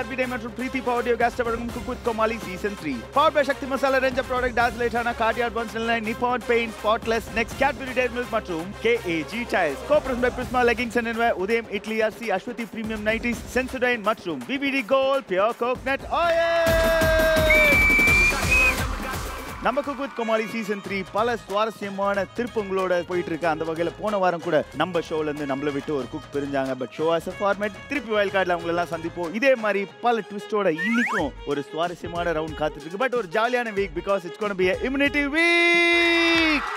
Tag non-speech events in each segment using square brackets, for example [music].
TRP diamonds Preethi power డ్యూ gas టవర్గం కుకుత్ Comali season three power by Shakti masala range product ಡಾಸ್ಲೇಟಾನ ಕಾರ್ಡಿಯಾರ್ ಬನ್ಸ್ನ Nippon paint spotless next Cadbury dairy milk ಮಟ್ರೂಮ್ KAG tiles ಕೋಪರ್ಸ್ by Prisma leggings and wear Udhayam idli RC Ashwathi premium nighties Sensodyne ಮಟ್ರೂಮ್ VVD gold pure coconut oil நம்ம cook with Comali season three பல சுவாரஸ்யமான திருப்பங்களோட போயிட்டு இருக்கு அந்த வகையில போன வாரம் கூட நம்ம ஷோல இருந்து நம்மள விட்டு ஒரு குக் பிரிஞ்சாங்க. பட் ஷோ ஆஸ் ஃபார்மேட் திருப்பி வயல் கார்டில் அவங்கள எல்லாம் சந்திப்போம். இதே மாதிரி பல ட்விஸ்டோட இன்னைக்கும் ஒரு சுவாரஸ்யமான ரவுண்ட் காத்துட்டு இருக்கு பட் ஒரு ஜாலியான week because it's gonna be immunity week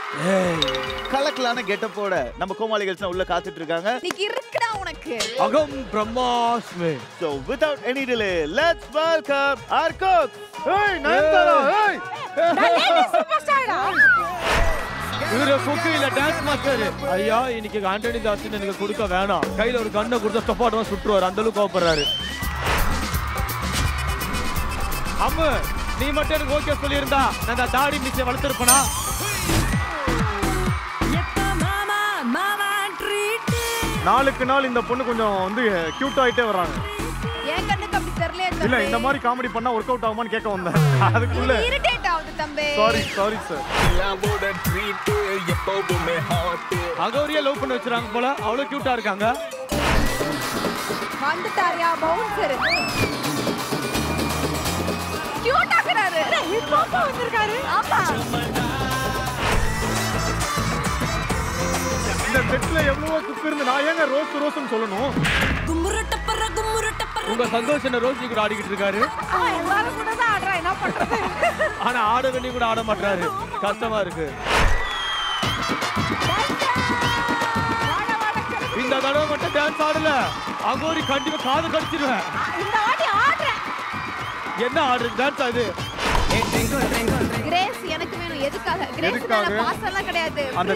கலக்கலான கெட்டப்போட நம்ம கோமாளிகள்ஸ் உள்ள காத்துட்டு இருக்காங்க உனக்கு. அகம் பிரம்மாஸ்மே. So without any delay, let's welcome our cook. Hey, Nayantara, hey! இவரு குக்கு இல்ல டான்ஸ் மாஸ்டர் ஐயா இன்னைக்கு ஆண்டனி தாசன் எனக்கு கொடுக்க வேணாம். கையில ஒரு கண்ணை கொடுத்தா ஸ்டப்பாட்டமா சுட்டுருவாரு அந்த அளவுக்கு கோவப்படுறாரு. அம்மு நீ மட்டும் எனக்கு ஓகே சொல்லியிருந்தா நான் அந்த தாடி மிச்சை வளர்த்துருப்பனா? நாளுக்கு நாள் இந்த பொண்ணு கொஞ்சம் வந்து கியூட் ஆயிட்டே வர்றாங்க. என் கண்ணுக்கு அப்படி தெரியல இல்ல இந்த மாதிரி காமெடி பண்ணா ஒர்க் அவுட் ஆகுமான்னு கேட்க வந்தேன். அதுக்குள்ள இரிட்டேட் ஆகுது தம்பி. சாரி சாரி சார் அகௌரியா லவ் பண்ணி வச்சிருக்காங்க போல. அவ்வளவு கியூட்டா இருக்காங்க. வந்துட்டாரியா பவுன்சர் கியூட் ஆக்குறாரு. ஹிப் வந்திருக்காரு. ஆமா. இந்த செட்ல எவ்வளவோ குக் இருந்து நான் ஏங்க ரோஸ் ரோஸ்னு சொல்லணும்? உங்க சந்தோஷம் ரோசி கூட ஆடிக்கிட்டு இருக்காரு? எல்லாரும் கூட தான் ஆடுறான். என்ன பண்றது? ஆனா ஆட வேண்டி கூட ஆட மாட்டாரு கஷ்டமா இருக்கு. இந்த தடவை மட்டும் டான்ஸ் ஆடல. அகோரி கண்டிப்பா காது கடிச்சிருவேன். இந்த வாட்டி ஆடுறேன். என்ன ஆடுறது? டான்ஸ் அது கிரேஸ் எனக்கு எதுக்காக? கிரேஸ்? மேல கிடையாது. அந்த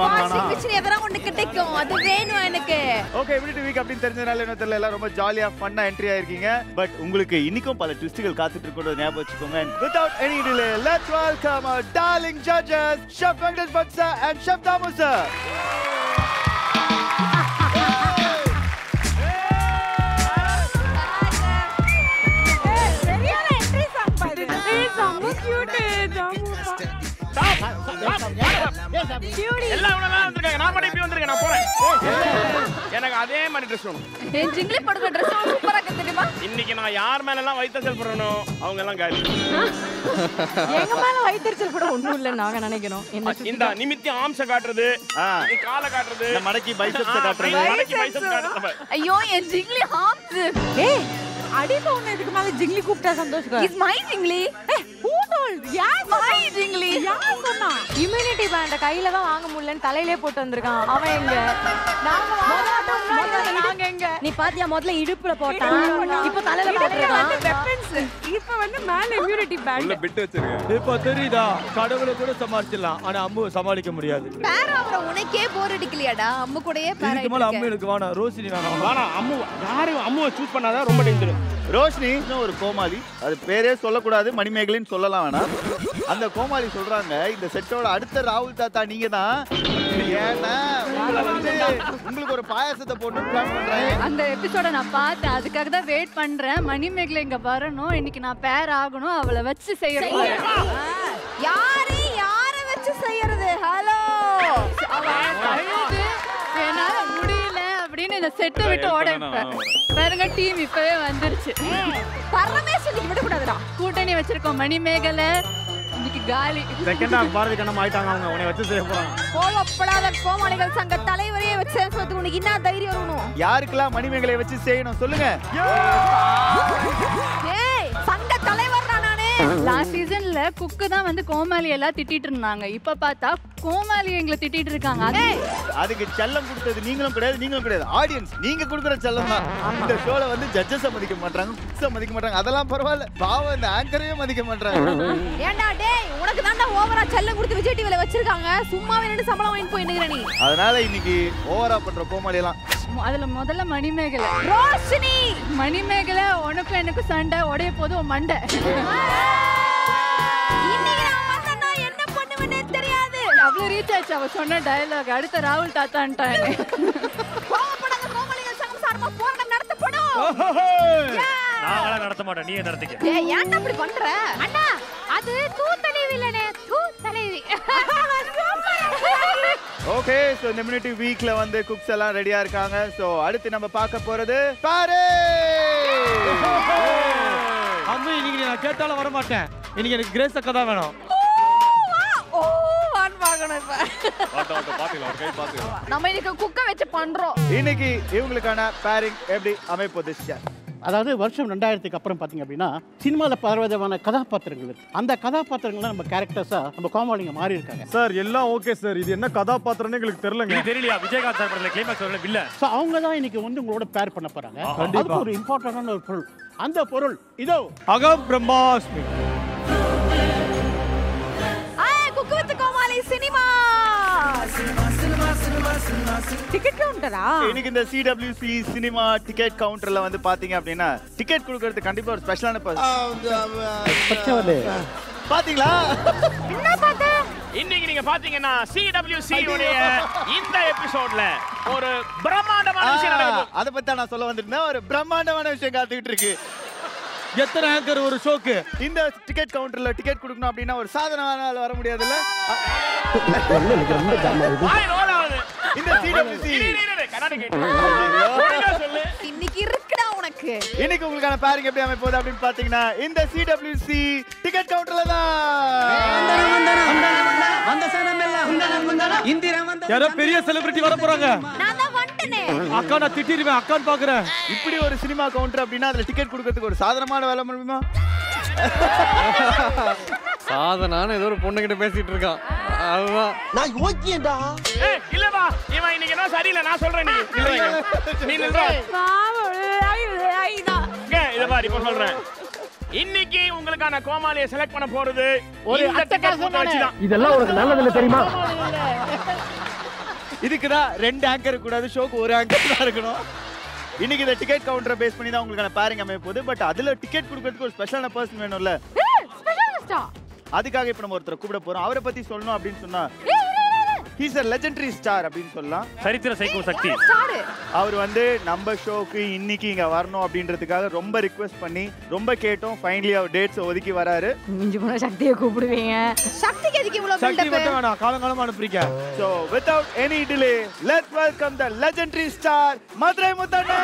வாங்கலாமா? எதனா ஒண்ணு கிடைக்கும்? அது வேணும் ஓகே இம்யூனிட்டி வீக் அப்படின்னு தெரிஞ்சதுனால என்ன தெரியல எல்லாம் ரொம்ப ஜாலியா ஃபன்னா என்ட்ரி ஆயிருக்கீங்க. பட் உங்களுக்கு இன்னைக்கும் பல ட்விஸ்டுகள் காத்துட்டு இருக்கிறத ஞாபகம் வச்சுக்கோங்க. Any delay let's welcome our darling judges chef Venkatesh Baksa and chef Damu sir. நான் போறேன். எனக்கு அதே மாதிரி ட்ரெஸ் வேணும். என் ஜிங்லி படுக்க ட்ரெஸ் சூப்பரா இருக்கு தெரியுமா? இன்னைக்கு நான் யார் மேல எல்லாம் பண்ணணும் அவங்க எல்லாம் காலி. எங்க மேல வைத்தறிச்சல் கூட ஒண்ணும் இல்ல நாங்க நினைக்கிறோம். இந்த நிமித்தி ஆம்ச காட்டுறது. காலை காட்டுறது. இந்த மடக்கி பைசப்ஸ் காட்டுறது. மடக்கி biceps காட்டுறது. ஐயோ என் ஜிங்லி ஹாம்ஸ் ஏய் அடிப்ப ஒண்ணு இதுக்கு மேல ஜிங்லி கூப்பிட்டா சந்தோஷம். இஸ் மை ஜிங்லி who told? யார் மை ஜிங்லி யார் சொன்னா? இம்யூனிட்டி பேண்ட கையில தான் வாங்க முடியலன்னு தலையிலே போட்டு வந்திருக்கான். அவன் எங்க? நாங்க எங்க? நீ பாத்தியா முதல்ல இடுப்புல போட்டான் இப்போ தலையில போட்டுருக்கான். வெப்பன்ஸ் இப்போ வந்து மேல இம்யூனிட்டி பேண்ட் பிட் வச்சிருக்கேன் இப்ப தெரியுதா? கடவுளை கூட சமாளிச்சிடலாம். ஆனா அம்முவை சமாளிக்க முடியாது. பேர அவரை உனக்கே போர் அடிக்கலையாடா? அம்மு கூடயே பேர இதுக்கு மேல அம்மு எனக்கு வேணாம் ரோசினி வேணாம். வேணாம் அம்மு யாரும் அம்முவை சூஸ் பண்ணாதான் ரொம்ப டேஞ்சர் ரோஷினி இன்னும் ஒரு கோமாளி. அது பேரே சொல்லக்கூடாது மணிமேகலைன்னு சொல்லலாம் வேணாம் அந்த கோமாளி சொல்றாங்க இந்த செட்டோட அடுத்த ராகுல் தாத்தா நீங்க தான் ஏன்னா உங்களுக்கு ஒரு பாயாசத்தை போட்டு பிளான் பண்றேன். அந்த எபிசோட நான் பார்த்தேன். அதுக்காக தான் வெயிட் பண்றேன். மணிமேகலை இங்க வரணும். இன்னைக்கு நான் பேர் ஆகணும். அவளை வச்சு செய்யணும். யாரு யார வச்சு செய்யறது? ஹலோ இந்த செட்டை விட்டு ஓட வைப்பேன். பாருங்க டீம் இப்பவே வந்துருச்சு. பரமேஸ்வரிக்கு விட கூடாதுடா கூட்டணி வச்சிருக்கோம் மணிமேகலை. இன்னைக்கு காலி. செகண்ட் ஹாஃப் பாரதி கண்ணம் ஆயிட்டாங்க அவங்க உன்னை வச்சு செய்ய போறாங்க. கோவப்படாத கோமாளிகள் சங்க தலைவரையே வச்சு சொல்றதுக்கு உனக்கு என்ன தைரியம் வரணும். யாருக்கெல்லாம் மணிமேகலை வச்சு செய்யணும் சொல்லுங்க. லாஸ்ட் சீசன்ல குக்கு தான் வந்து கோமாளி எல்லாம் திட்டிட்டு இருந்தாங்க. இப்ப பார்த்தா கோமாளி எங்களை திட்டிட்டு இருக்காங்க. அதே அதுக்கு செல்லம் கொடுத்தது நீங்களும் கிடையாது நீங்களும் கிடையாது. ஆடியன்ஸ் நீங்க கொடுக்குற செல்லம் தான். இந்த ஷோல வந்து ஜட்ஜஸ் மதிக்க மாட்டாங்க குக்ஸ மதிக்க மாட்டாங்க அதெல்லாம் பரவாயில்ல. பாவம் இந்த ஆங்கரையே மதிக்க மாட்டாங்க ஏன்டா டேய் உனக்கு தான்டா ஓவரா செல்லம் கொடுத்து விஜய் டிவில வச்சிருக்காங்க. சும்மாவே நின்று சம்பளம் வாங்கிட்டு போய் நிக்கிற நீ. அதனால இன்னைக்கு ஓவரா பண்ற கோமாளி எல்லாம் அதுல முதல்ல மணிமேகலை. ரோஷினி! மணிமேகலை உனக்கும் எனக்கும் சண்டை உடைய போது உன் மண்டை. இன்னைக்கு நான் வந்தேன்னா என்ன பண்ணுவேனே தெரியாது. அவ்வளவு ரீச் ஆச்சு அவ சொன்ன டயலாக் அடுத்த ராகுல் நடத்தப்படும். நாங்களாம் நடத்த மாட்டோம் நீயே நடத்திக்க. ஏய் ஏன்டா அப்படி பண்ற? அண்ணா அது தூ தலைவி இல்லனே தூ தலைவி [laughs] ஓகே சோ இந்த இம்யூனிட்டி வீக்ல வந்து குக்ஸ் எல்லாம் ரெடியா இருக்காங்க. சோ அடுத்து நம்ம பார்க்க போறது பாரு! அம்மு இன்னைக்கு நான் கேட்டாலும் வர மாட்டேன் இன்னைக்கு எனக்கு கிரேஸ் அக்கா தான் வேணும். நம்ம இன்னைக்கு குக்க வச்சு பண்றோம். இன்னைக்கு இவங்களுக்கான பேரிங் எப்படி அமைப்போது ஷியா? அதாவது வருஷம் ரெண்டாயிரத்துக்கு அப்புறம் பார்த்தீங்க அப்படின்னா சினிமாவில் பலவிதமான கதாபாத்திரங்கள் இருக்கு. அந்த கதாபாத்திரங்கள்லாம் நம்ம கேரக்டர்ஸாக நம்ம காமாளிங்க மாறி இருக்காங்க. சார் எல்லாம் ஓகே சார். இது என்ன கதாபாத்திரம்னு எங்களுக்கு தெரியலங்க. தெரியலையா? விஜயகாந்த் சார் படத்துல கிளைமாக்ஸ் வரல வில்ல ஸோ அவங்க தான் இன்னைக்கு வந்து உங்களோட பேர் பண்ண போறாங்க. கண்டிப்பா. அதுக்கு ஒரு இம்பார்ட்டன்டான ஒரு பொருள். அந்த பொருள் இதோ. அகம் பிரம்மாஸ்மி டிக்கெட் கவுண்டரா இன்னைக்கு இந்த சிடபிள்யூசி சினிமா டிக்கெட் கவுண்டர்ல வந்து பாத்தீங்க அப்படின்னா டிக்கெட் கொடுக்கறது கண்டிப்பா ஒரு ஸ்பெஷலான பச்சவலே. பாத்தீங்களா? என்ன பார்த்த? இன்னைக்கு நீங்க பாத்தீங்கன்னா CWC உடைய இந்த எபிசோட்ல ஒரு பிரம்மாண்டமான விஷயம் நடக்குது. அத பத்தி தான் நான் சொல்ல வந்திருந்தேன். ஒரு பிரம்மாண்டமான விஷயம் காத்துக்கிட்டு இருக்கு. எத்தனை ஆங்கர் ஒரு ஷோக்கு? இந்த டிக்கெட் கவுண்டர்ல டிக்கெட் கொடுக்கணும் அப்படின்னா ஒரு ஆள் வர முடியாதுல்ல? இந்த [laughs] சொல்லு. இன்னைக்கு இருக்குடா உனக்கு. இன்னைக்கு உங்களுக்கான பேரிங் எப்படி அமைப்போகுது அப்படின்னு பாத்தீங்கன்னா இந்த சிடபிள்யூசி டிக்கெட் கவுண்டர்ல தான். யாரோ பெரிய செலிபிரிட்டி வர போறாங்க. நான் தான் வந்துட்டேனே அக்கா நான் திட்டிடுவேன் அக்கான்னு பாக்குறேன் இப்படி ஒரு சினிமா கவுண்டர் அப்படின்னா அதுல டிக்கெட் கொடுக்கறதுக்கு ஒரு சாதாரணமான வேலை முடியுமா? சாதனான்னு ஏதோ ஒரு பொண்ணுகிட்ட பேசிட்டு இருக்கான். அதுதான் ஏய், இல்லப்பா இவன் இன்னைக்கு என்ன சரியில்லை நான் சொல்றேன் நீ. நில்றா. இத பாரு இப்ப சொல்றேன். இன்னைக்கு உங்களுக்கான கோமாளியை செலக்ட் பண்ண போறது ஒரு இதெல்லாம் உனக்கு நல்லதில்லை தெரியுமா? இதுக்கு தான் ரெண்டு ஆங்கர் கூடாது ஷோக்கு ஒரு ஆங்கர் தான் இருக்கணும். இன்னைக்கு இந்த டிக்கெட் கவுண்டரை பேஸ் பண்ணி தான் உங்களுக்கான பேரிங் அமைய போகுது. பட் அதுல டிக்கெட் கொடுக்கறதுக்கு ஒரு ஸ்பெஷலான பர்சன் வேணும்ல. அதுக்காக இப்ப நம்ம ஒருத்தரை கூப்பிட போறோம். அவரை பத்தி சொல்லணும் அப்படின்னு சொன்னா ஹீஸ் அ லெஜெண்டரி ஸ்டார் அப்படின்னு சொல்லலாம். சரித்திர சைக்கோ சக்தி. ஸ்டார் அவர் வந்து நம்ம ஷோக்கு இன்னைக்கு இங்க வரணும் அப்படின்றதுக்காக ரொம்ப ரிக்வெஸ்ட் பண்ணி ரொம்ப கேட்டோம். ஃபைனலி அவர் டேட்ஸ் ஒதுக்கி வராரு. மிஞ்சி போன சக்தியை கூப்பிடுவீங்க. சக்திக்கு எதுக்கு இவ்வளவு சக்தி மட்டும் வேணாம். காலங்காலமா அனுப்புறீங்க. So without any delay, let's welcome the legendary star Madurai Muthana.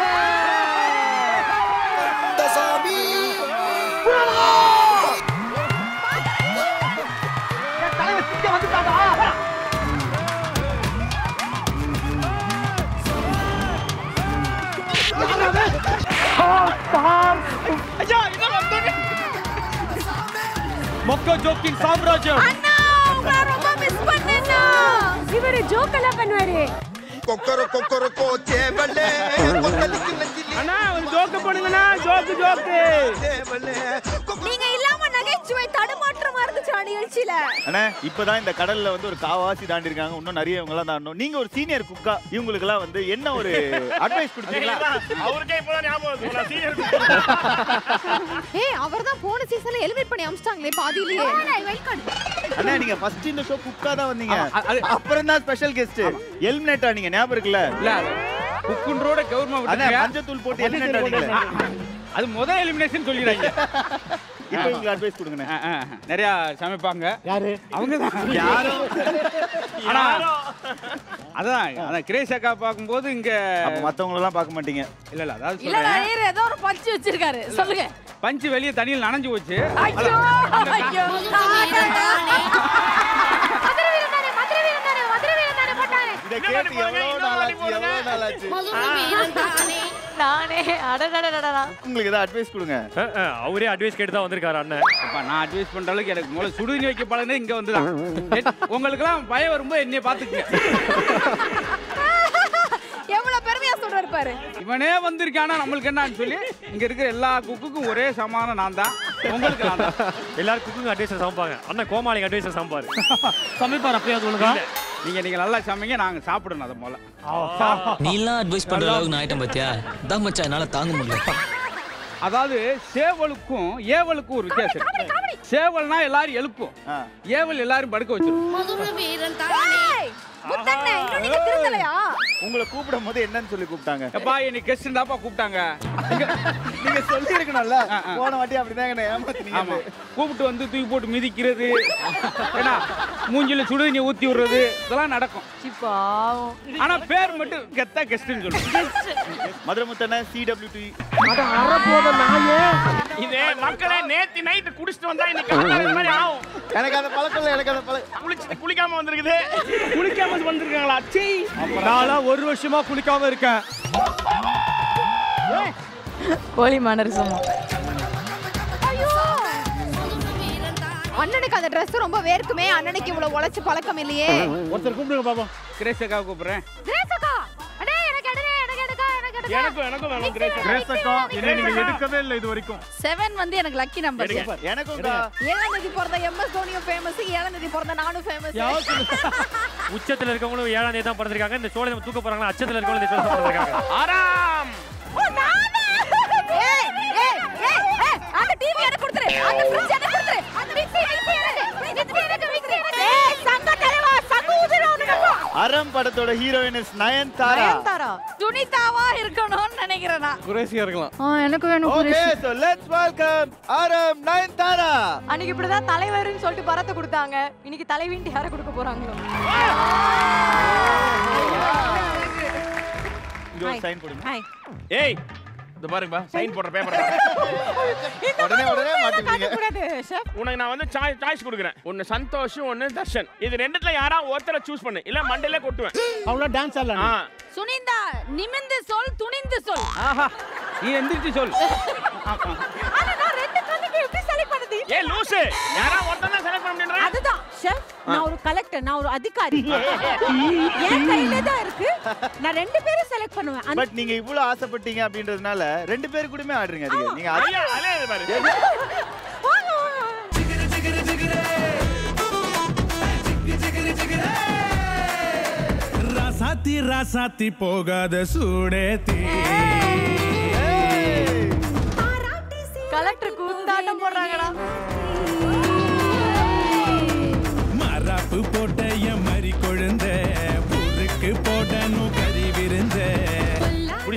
மொக்க ஜோக்கிங் சாம்ராஜ்யம். அண்ணா உங்களை ரொம்ப மிஸ் பண்ணேன்னா இவரு ஜோக் எல்லாம் பண்ணுவாரு. அண்ணா ஒரு ஜோக்கு பண்ணுங்கண்ணா ஜோக்கு ஜோக்கு நிகழ்ச்சியில. அண்ணா இப்பதான் இந்த கடல்ல வந்து ஒரு காவாசி தாண்டி இருக்காங்க இன்னும் நிறைய இவங்க எல்லாம் தாண்டணும். நீங்க ஒரு சீனியர் குக்கா இவங்களுக்கு எல்லாம் வந்து என்ன ஒரு அட்வைஸ் கொடுத்தீங்களா? அவருக்கே இப்பதான் ஞாபகம் ஏய் அவர்தான் போன சீசன்ல எலிமினேட் பண்ணி அமிச்சிட்டாங்களே பாதியிலேயே. அண்ணா நீங்க ஃபர்ஸ்ட் இந்த ஷோ குக்கா தான் வந்தீங்க. அப்புறம் தான் ஸ்பெஷல் கெஸ்ட் எலிமினேட்டா நீங்க ஞாபகம் இருக்குல்ல? குக்குன்றோட கவர்மெண்ட் அண்ணா மஞ்சத்தூள் போட்டு எலிமினேட் ஆனீங்களே அது முதல் எலிமினேஷன் சொல்லிடுறாங்க இப்போ உங்களுக்கு அட்வைஸ் கொடுங்கண்ணே? நிறைய சமைப்பாங்க. யாரு? அவங்க தான் யாரும் ஆனா அதான் அதான் கிரேஸ் அக்கா பார்க்கும்போது இங்க அப்ப மத்தவங்க எல்லாம் பார்க்க மாட்டீங்க. இல்ல இல்ல அதாவது நீர் ஏதோ ஒரு பஞ்சு வச்சிருக்காரு. சொல்லுங்க. பஞ்சு வெளியே தண்ணியில் நனைஞ்சு போச்சு. ஐயோ இதை கேட்டு எவ்வளவு நாளாச்சு? எவ்வளவு நாளாச்சு? நானே அடடடடடா உங்களுக்கு ஏதாவது அட்வைஸ் கொடுங்க. அவரே அட்வைஸ் கேட்டு தான் வந்திருக்காரு அண்ணன். அப்பா, நான் அட்வைஸ் பண்ற அளவுக்கு எனக்கு முதல்ல சுடுதண்ணி வைக்க பழனே இங்க வந்துதான். உங்களுக்கெல்லாம் பயம் வரும்போது என்னைய பாத்துக்கங்க [laughs] பெருமையா சொல்றாரு பாரு. இவனே வந்திருக்கானா நம்மளுக்கு என்னன்னு சொல்லி இங்க இருக்கிற எல்லா குக்குக்கும் ஒரே சமானம் நான் தான். உங்களுக்கு நான் தான். எல்லாரும் குக்கிங் அட்வைஸ் சமைப்பாங்க. அண்ணன் கோமாளிக்கு அட்வைஸ் சமைப்பாரு. சமைப்பார் அப்பயாவது ஒழுங்கா? நீங்க நீங்க நல்லா சமைங்க நாங்க சாப்பிடணும் அதை போல. நீலாம் அட்வைஸ் பண்ற அளவுக்கு நான் ஆயிட்டேன் பாத்தியா தான் மச்சான் என்னால தாங்க முடியல. அதாவது சேவலுக்கும் ஏவலுக்கும் ஒரு வித்தியாசம். சேவல்னா எல்லாரும் எழுப்பும். ஏவல் எல்லாரும் படுக்க வச்சிரும். உங்களை கூப்பிடும் போது என்னன்னு சொல்லி கூப்பிட்டாங்க. எப்பா என்னை கெஸ்ட் தான்ப்பா கூப்பிட்டாங்க. நீங்க சொல்லி இருக்கணும்ல போன வாட்டி அப்படிதாங்க என்ன ஏமாத்துனீங்க? கூப்பிட்டு வந்து தூக்கி போட்டு மிதிக்கிறது. ஏன்னா மூஞ்சில சுடுதண்ணி ஊத்தி விடுறது. இதெல்லாம் நடக்கும். ஆனா பேர் மட்டும் கெத்தா கெஸ்ட்னு சொல்லுவோம். மதுரை முத்தண்ண சிடபிள்யூடி இது மக்களே நேத்து நைட்டு குடிச்சிட்டு வந்தா இன்னைக்கு மாதிரி ஆகும். எனக்கு அந்த பழக்கம் இல்லை எனக்கு அந்த பழக்கம். குளிச்சுட்டு குளிக்காம வந்திருக்குது. குளிக்காம வந்திருக்காங்களா? சீ நான்லாம் ஒரு வருஷமா குளிக்காம இருக்கேன். கோழி மனரசமா. அண்ணனுக்கு அந்த Dress ரொம்ப வேர்க்குமே. அண்ணனுக்கு இவ்வளவு உழைச்சு பழக்கம் இல்லையே. ஒருத்தர் கூப்பிடுங்க பாப்போம். கிரேசக்காக கூப்பிடுறேன். கிரேஸ் அக்கா. எனக்கும் எனக்கும் வேணும் கிரேஸ் கிரேஸ் அக்கா. என்னை நீங்க எடுக்கவே இல்லை இது வரைக்கும். செவன் வந்து எனக்கு லக்கி நம்பர் எனக்கும் ஏழாம் தேதி பிறந்த எம்எஸ் தோனியும் ஃபேமஸ் ஏழாம் தேதி பிறந்த நானும் ஃபேமஸ் [laughs] உச்சத்துல இருக்கவங்களும் ஏழாம் தேதி தான் பிறந்திருக்காங்க. இந்த சோழ தூக்க போறாங்களா? அச்சத்துல இருக்கவங்களும் இந்த சோழ பிறந்திருக்காங்க ஆறாம். ஏய் ஏய் ஏய் ஏய் அந்த டிவி எனக்கு கொடுத்துரு. அந்த ஃப்ரிட்ஜ் எனக்கு கொடுத்துரு. அந்த மிக்ஸி மிக்ஸி எனக்கு மிக்ஸி எனக்கு மிக்ஸி எனக்கு ஏய் சங்க அறம் படத்தோட ஹீரோயின் இஸ் நயன்தாரா? நயன்தாரா? சுனிதாவா இருக்கணும்னு நினைக்கிறேன். நான் குரேசியா இருக்கலாம். ஆ, எனக்கு வேணும் ஓகே சோ லெட்ஸ் வெல்கம் அறம் நயன்தாரா. அன்னைக்கு இப்படிதான் தலைவர்னு சொல்லிட்டு பரத்தை கொடுத்தாங்க. இன்னைக்கு தலைவின்ட்டு யாரை கொடுக்க போறாங்களோ? இங்க சைன் போடுங்க ஹாய் ஏய் இந்த பாருங்கப்பா [laughs] சைன் போடுற பேப்பர் உடனே உடனே மாட்டிட்டீங்க உனக்கு நான் வந்து சாய் சாய்ஸ் கொடுக்குறேன். ஒன்னு சந்தோஷ் ஒன்னு தர்ஷன். இது ரெண்டுத்துல யாரா ஒருத்தரை சூஸ் பண்ணு. இல்ல மண்டலே கொட்டுவேன். அவ்வளோ டான்ஸ் ஆ. ஆடலாம் சுனிதா நிமிந்து சொல் துணிந்து சொல். ஆஹா நீ எந்திரிச்சு சொல். ஆனா நான் ரெண்டு கண்ணுக்கு எப்படி செலக்ட் பண்ணது? ஏ லூசு. யாரா ஒருத்தன் தான் செலக்ட் பண்ண முடியல அதுதான். கலெக்டர் நான் ஒரு அதிகாரி. [laughs] என் கையில தான் இருக்கு. நான் ரெண்டு பேரும் செலக்ட் பண்ணுவேன். பட் நீங்க இவ்வளவு ஆசைப்பட்டீங்க அப்படின்றதுனால ரெண்டு பேர் கூடமே ஆடுறீங்க அதிகம். நீங்க. ராசாத்தி ராசாத்தி போகாத சூடேத்தி கலெக்டர் கூத்தாட்டம் போடுறாங்கடா.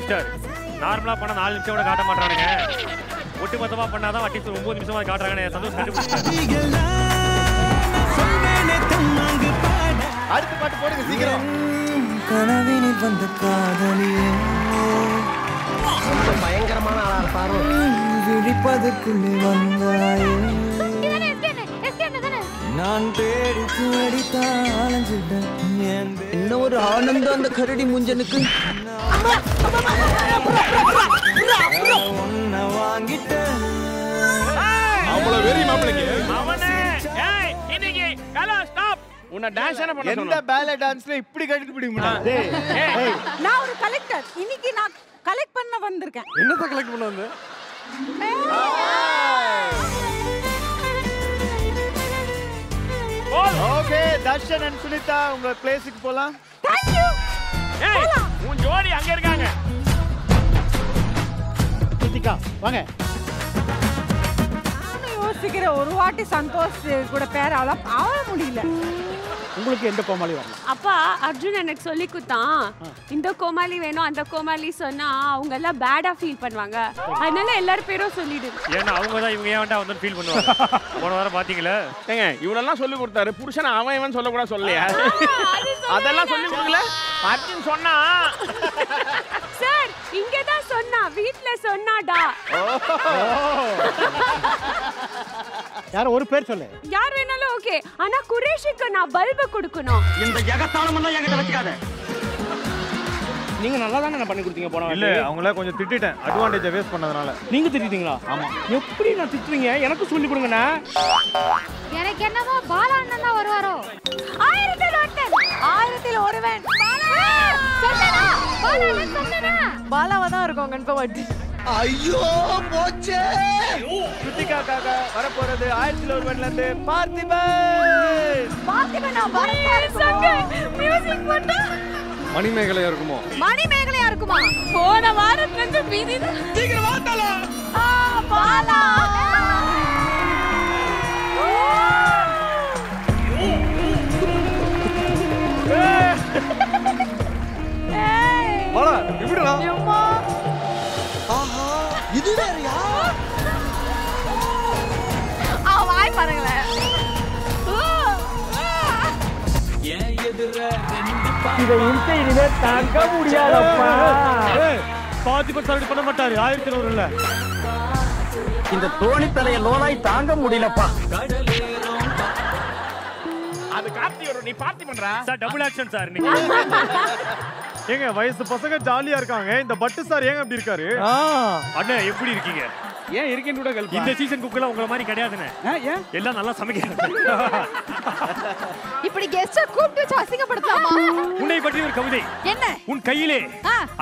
குடிச்சிட்டாரு நார்மலா பண்ண நாலு நிமிஷம் கூட காட்ட மாட்டானுங்க. ஒட்டு மொத்தமா பண்ணாதான் அட்லீஸ்ட் ஒரு ஒன்பது நிமிஷமா காட்டுறாங்க சந்தோஷம் அடுத்த பாட்டு போடுங்க சீக்கிரம். கனவினில் வந்த காதலியே. பயங்கரமான ஆளா இருப்பாரு. விழிப்பதற்குள்ளே வந்தாயே. தானே நான் தேடி தேடி தாளஞ்சிட்டேன் என்ன ஒரு ஆனந்தம் அந்த கரடி முஞ்சனுக்கு. உன்னை வாங்கிட்டேன் அவ்வளவு வெறி மாப்பிளைக்கு. அவனே. ஏய் இன்னைக்கு கலா ஸ்டாப் உன்னை டான்ஸ் என்ன பண்ண எந்த பேலே டான்ஸ்ல இப்படி கட்டிட்டு நான் ஒரு கலெக்டர் இன்னைக்கு நான் கலெக்ட் பண்ண வந்திருக்கேன். என்னத்தை கலெக்ட் பண்ண வந்து? ஓகே தர்ஷன் அண்ட் சுனிதா உங்க பிளேஸுக்கு போலாம். ஏய் உன் ஜோடி அங்க இருக்காங்க. கிருத்திகா வாங்க. ஒரு வாட்டி சந்தோஷ் கூட பேர் ஆக முடியல. உங்களுக்கு எந்த கோமாளி வரலாம் அப்பா அர்ஜுன் எனக்கு சொல்லி கொடுத்தான். இந்த கோமாளி வேணும் அந்த கோமாளி சொன்னா அவங்க எல்லாம் பேடா ஃபீல் பண்ணுவாங்க. அதனால எல்லாரும் பேரும் சொல்லிடு. ஏன்னா அவங்க தான் இவங்க ஏன் வேண்டாம் வந்து ஃபீல் பண்ணுவாங்க? [laughs] போன வாரம் பாத்தீங்களா? ஏங்க இவனெல்லாம் சொல்லி கொடுத்தாரு. புருஷன் அவன் இவன் சொல்ல கூட சொல்லலையா அதெல்லாம் சொல்லி கொடுக்கல? அர்ஜுன் சொன்னா. இங்க தான் சொன்னா வீட்ல சொன்னாடா. யாரும் ஒரு பேர் சொல்லு. யார் வேணாலும் ஓகே. ஆனா குரேஷுக்கு நான் பல்பு கொடுக்கணும். இந்த எகத்தாளம் எல்லாம் என்கிட்ட வச்சுக்காத. நீங்க நல்லா தானே பண்ணி கொடுத்தீங்க போன இல்ல அவங்கள கொஞ்சம் திட்டிட்டேன். அட்வான்டேஜை வேஸ்ட் பண்ணதுனால. நீங்க திட்டிட்டீங்களா? ஆமா. எப்படி நான் திட்டுறீங்க? எனக்கு சொல்லி கொடுங்கண்ணா. எனக்கு என்னமோ பாலா அண்ணன் தான் வருவாரோ? ஆயிரத்தில் ஒருத்தன். ஆயிரத்தில் ஒருவன். பாலாவா தான் இருக்கும் கன்ஃபார்ம் ஐயோ போச்சே. கிருத்திகாக்காக வரப்போறது ஆயிரத்தி ஒருவன்ல இருந்து பார்த்திபன். பார்த்திபன்? மியூசிக் மணிமேகலையா இருக்குமோ? மணிமேகலையா இருக்குமா? போன வாரத்துல இருந்து மீதி சீக்கிரம் வாத்தாலா பாலா. வாடா இப்படிடா ஆஹா இது வேறயா? ஆ வாய் பாருங்களேன். தாங்க முடியாதப்பா. பாதி கூட சரடு பண்ண மாட்டாரு ஆயிரத்தி நூறுல இந்த தோணி லோனாய் தாங்க முடியலப்பா. அது கார்த்தியோட நீ பார்த்தி பண்ற சார் டபுள் ஆக்ஷன் சார் [laughs] ஏங்க வயசு பசங்க ஜாலியா இருக்காங்க. இந்த பட்டு சார் ஏங்க அப்படி இருக்காரு? அண்ணா எப்படி இருக்கீங்க? ஏன் இருக்கேன்னு கூட இந்த சீசன் குக்கெல்லாம் உங்களை மாதிரி கிடையாதுண்ணே. ஏன்? எல்லாம் நல்லா சமைக்கிறாங்க. [laughs] இப்படி கெஸ்ட கூப்பிட்டு வச்சு அசிங்கப்படுத்தலாமா? உன்னை பற்றி ஒரு கவிதை. என்ன? உன் கையிலே.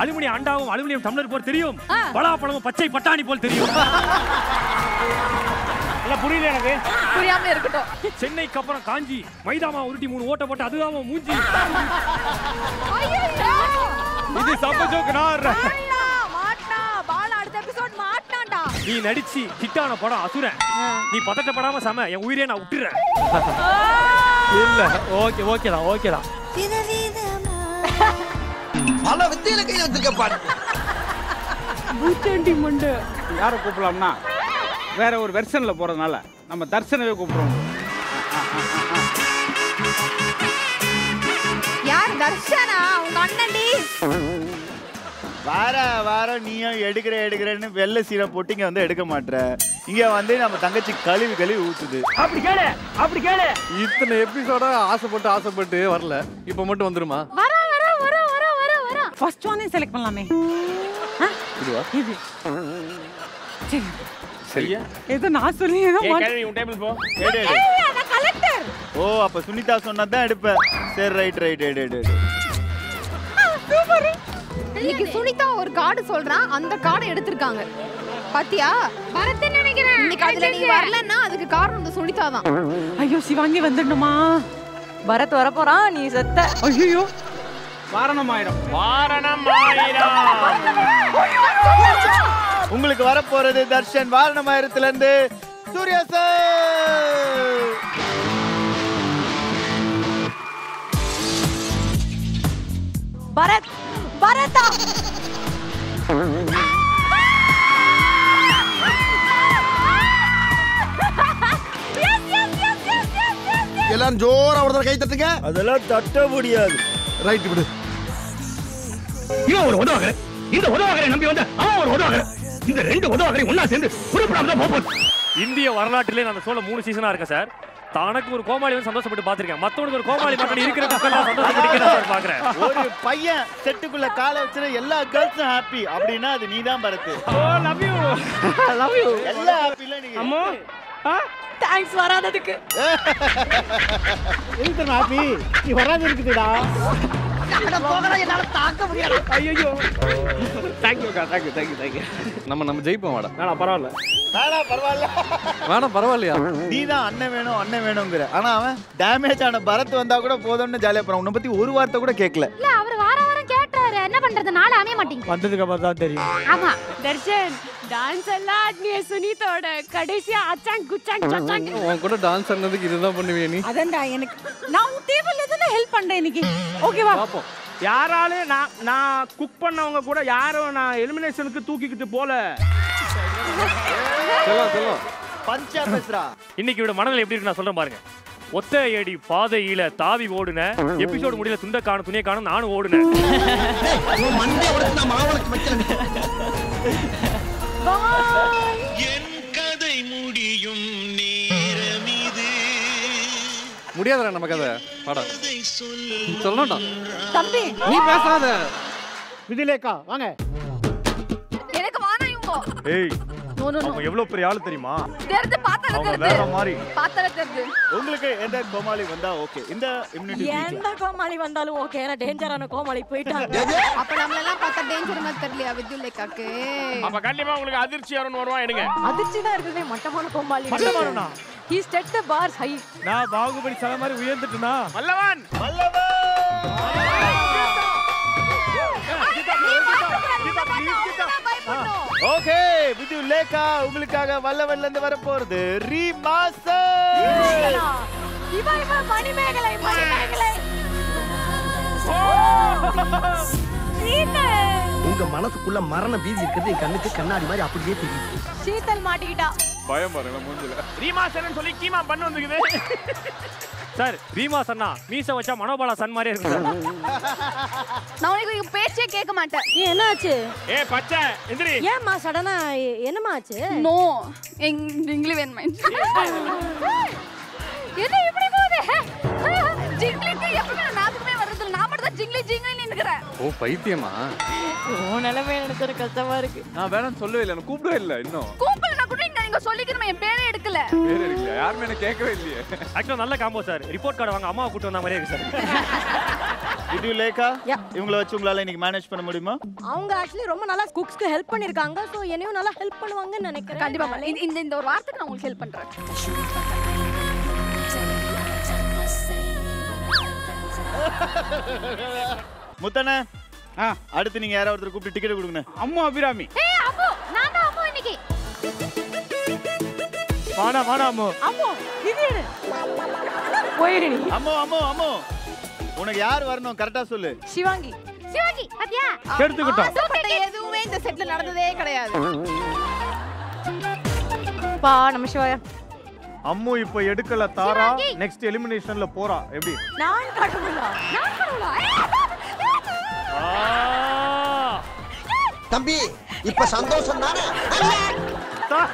அலுமினியம் அண்டாவும் அலுமினியம் டம்ளர் போல் தெரியும். பலாப்பழமும் பச்சை பட்டாணி போல் தெரியும். [laughs] எல்லாம் புரியல எனக்கு. புரியாம இருக்கட்டும். சென்னைக்கு அப்புறம் காஞ்சி மைதாமா உருட்டி மூணு ஓட்ட போட்டு அதுதான் மூஞ்சி. இது சப்ப நான் நீ நடிச்சு ஹிட்டான படம் அசுரன். நீ பதட்டப்படாம சம என் உயிரே நான் விட்டுறேன். இல்ல ஓகே ஓகே தான் ஓகே தான். பல வித்தியில கையில வச்சிருக்க பாரு பூச்சாண்டி மண்டு. யாரை கூப்பிடலாம்னா? வேற ஒரு வெர்ஷன்ல போறதுனால நம்ம தர்சனவே கூப்பிடுறோம் யார் தர்ஷனா? உங்க அண்ணன்டி வார வாரம் நீயும் எடுக்கிற எடுக்கிறேன்னு வெள்ளை சீரம் போட்டு இங்க வந்து எடுக்க மாட்ற. இங்க வந்து நம்ம தங்கச்சி கழுவி கழுவி ஊத்துது. அப்படி கேளு அப்படி கேளு. இத்தனை எபிசோட ஆசைப்பட்டு ஆசைப்பட்டு வரல. இப்ப மட்டும் வந்துருமா? வரா வரா வரா வரா வரா வரா. ஃபர்ஸ்ட் ஒன்னே செலக்ட் பண்ணலாமே. இதுவா இது. சரி. சரியா ஏதோ நான் சொல்லி ஏதோ ஏய் மாட்டி- கேள்வி உன் டேபிள் போ. நான் கலெக்டர் ஓ அப்ப சுனிதா சொன்னதான் எடுப்ப சரி ரைட் ரைட் எடு எடு எடு. சூப்பர் இன்னைக்கு சுனிதா ஒரு கார்டு சொல்றான் அந்த கார்டை எடுத்திருக்காங்க. பாத்தியா? பரத் நினைக்கிறேன். இன்னைக்கு அதுல நீ வரலன்னா அதுக்கு காரணம் இந்த சுனிதா தான். ஐயோ சிவாங்கி வந்துடணுமா? பரத் வர போறான் நீ செத்த. ஐயோ வாரணம் ஆயிரம். வாரணம் ஆயிரம். உங்களுக்கு வர போறது தர்ஷன் வாரணமாயிரத்துல இருந்து சூர்யா சார் பரத் பரதா! எல்லாரும் ஜோரா கை தட்டுங்க. அதெல்லாம் தட்ட முடியாது. ரைட் விடு. இவன் ஒரு உதவாகர. இந்த உதவாகரை நம்பி வந்த அவன் ஒரு உதவாகர. இந்த ரெண்டு உதவாகரை ஒண்ணா சேர்ந்து உருப்படாம தான் போகுது. இந்திய வரலாற்றிலே நான் சொல்ல மூணு சீசனா இருக்கேன் சார். தனக்கு ஒரு கோமாளி வந்து சந்தோஷப்பட்டு பாத்திருக்கேன் மத்தவனுக்கு ஒரு கோமாளி மட்டும் இருக்கிற மக்கள் சந்தோஷப்பட்டு சார் பாக்குறேன் ஒரு பையன் செட்டுக்குள்ள காலை வச்சுற எல்லா கேர்ள்ஸும் ஹாப்பி அப்படின்னா அது நீதான் Bharath. Oh love you love you எல்லா ஹாப்பில நீங்க அம்மா தேங்க்ஸ் வராததுக்கு. [laughs] எதுக்கு ஹாப்பி நீ வராது இருக்குதுடா. ஐயோ தேங்க்யூக்கா தேங்க்யூ தேங்க்யூ தேங்க்யூ நம்ம நம்ம ஜெயிப்போம் வாடா. வேணாம் பரவாயில்ல. வேணாம் பரவாயில்ல. வேணாம் பரவாயில்லையா? நீ தான் அண்ணன் வேணும் அண்ணன் வேணுங்கிற. ஆனா அவன் டேமேஜ் ஆன பரத் வந்தா கூட போதும்னு ஜாலியா போறான். உன்னை பத்தி ஒரு வார்த்தை கூட கேட்கல இல்ல அவர் வார வாரம் கேட்டாரு என்ன பண்றது? நாளை அமைய மாட்டீங்க வந்ததுக்கு அப்புறம் தான் தெரியும். ஆமா. தர்ஷன். டான்ஸ் எல்லாம் ஆடினிய சுனிதோட கடைசியா அச்சாங் குச்சாங் சச்சாங். உன் கூட டான்ஸ் ஆனதுக்கு இதுதான் பண்ணுவியா நீ. அதான்டா எனக்கு நான் உன் டேபிள்ல தானே ஹெல்ப் பண்றேன் இன்னைக்கு. ஓகேவா பாப்போம். யாராலும் நான் நான் குக் பண்ணவங்க கூட யாரும் நான் எலிமினேஷனுக்கு தூக்கிக்கிட்டு போல. பஞ்சா பேசுறா. இன்னைக்கு இவட மனநிலை எப்படி இருக்கு நான் சொல்றேன் பாருங்க. ஒத்த அடி பாதையில தாவி ஓடுன எபிசோடு முடியல துண்ட காணும் துணியை காணும் நானும் ஓடுனேன் மண்டே உடச்சு நான் மாவளுக்கு வைக்கிறேன் முடியாதுடா நம்ம கதை. வாடா சொல்லணும்டா. தம்பி. நீ பேசாத. விதிலேக்கா வாங்க. எனக்கு வானா இவங்க. ஏய் நோ நோ நோ அவங்க எவ்வளவு பெரிய ஆளு தெரியுமா தெரிஞ்சு பார்த்தால அவங்க தெரிஞ்சு வேற மாதிரி பார்த்தால தெரிஞ்சு உங்களுக்கு எந்த கோமாளி வந்தா ஓகே இந்த இம்யூனிட்டி எந்த கோமாளி வந்தாலும் ஓகே ஏன்னா டேஞ்சரான கோமாளி போயிட்டாங்க அப்ப நம்மள எல்லாம் பார்த்தா டேஞ்சர் மாதிரி தெரியலையா வித்யுலேக்காக்கு அப்ப கண்டிப்பா உங்களுக்கு அதிர்ச்சி யாருன்னு வருவான் எடுங்க அதிர்ச்சி தான் இருக்குதே மட்டமான கோமாளி மட்டமானவனா? He set the bars high நான் பாகுபலி சில மாதிரி உயர்ந்துட்டுனா வல்லவன் ஓகே விது லேகா உங்களுக்காக வல்லவன்ல இருந்து வர போறது ரீமாஸ்டர் இவ இவ மணிமேகலை மணிமேகலை உங்க மனசுக்குள்ள மரண பீதி இருக்கிறது என் கண்ணுக்கு கண்ணாடி மாதிரி அப்படியே தெரியுது. சீத்தல் மாட்டிக்கிட்டா. பயம் பாருங்க மூஞ்சில. ரீமா சன் சொல்லி கீமா பண்ணு வந்துக்குது. சார் ரீமா சன்னா மீச வச்சா மனோபாலா சன் மாதிரியே இருக்கு நான் உனக்கு இங்க பேச்சே கேட்க மாட்டேன். ஏன் என்ன ஆச்சு? ஏ பச்சை எந்திரி. ஏம்மா சடனா என்னம்மா ஆச்சு? நோ இங்கிலீஷ் வேணுமா என்ன இப்படி போகுது? ஜிங்லிக்கு எப்பவுமே நாத்துக்குமே வர்றது நான் மட்டும் தான் ஜிங்லி ஜிங்லின்னு இருக்கிறேன் ஓ பைத்தியமா? உன் நிலைமை எனக்கு ஒரு கஷ்டமா இருக்கு. நான் வேணாம்னு சொல்லவே இல்லை கூப்பிடவே இல்லை இன்னும். கூப்பிடல இங்க சொல்லிக்கிறேன் என் பேரே எடுக்கல. பேர் இருக்குல்ல யாருமே எனக்கு கேட்கவே இல்லையே. ஆக்சுவலா நல்ல காம்போ சார் ரிப்போர்ட் கார்டு வாங்க அம்மாவை கூட்டு வந்த மாதிரியே இருக்கு சார் டிட் யூ லேக்கா இவங்கள வச்சு உங்களால இன்னைக்கு மேனேஜ் பண்ண முடியுமா? அவங்க ஆக்சுவலி ரொம்ப நல்லா குக்ஸ்க்கு ஹெல்ப் பண்ணிருக்காங்க. சோ என்னையும் நல்லா ஹெல்ப் பண்ணுவாங்கன்னு நினைக்கிறேன். கண்டிப்பா. இந்த- இந்த ஒரு வாரத்துக்கு நான் உங்களுக்கு ஹெல்ப் பண்றேன். முத்தண்ணே அடுத்து நீங்க யாராவது ஒருத்தர் கூப்பிட்டு டிக்கெட் கொடுங்க அம்மா அபிராமி. ஏய் நான் தான் அம்மு இன்னைக்கு. வாடா வாடா அம்மு. அம்மோ இது எடு. போயிடு நீ. அம்மோ அம்மோ அம்மோ. உனக்கு யார் வரணும்? கரெக்டா சொல்லு. சிவாங்கி. சிவாங்கி பாத்தியா? எடுத்துக்கிட்டோம். எதுவுமே இந்த செட்ல நடந்ததே கிடையாது. பா நம்ம சிவாயா. அம்மு இப்போ எடுக்கல தாரா. நெக்ஸ்ட் எலிமினேஷன்ல போறா. எப்படி? நான் கடவுளா? நான் கடவுளா? தம்பி இப்ப சந்தோஷம் தானே? சார்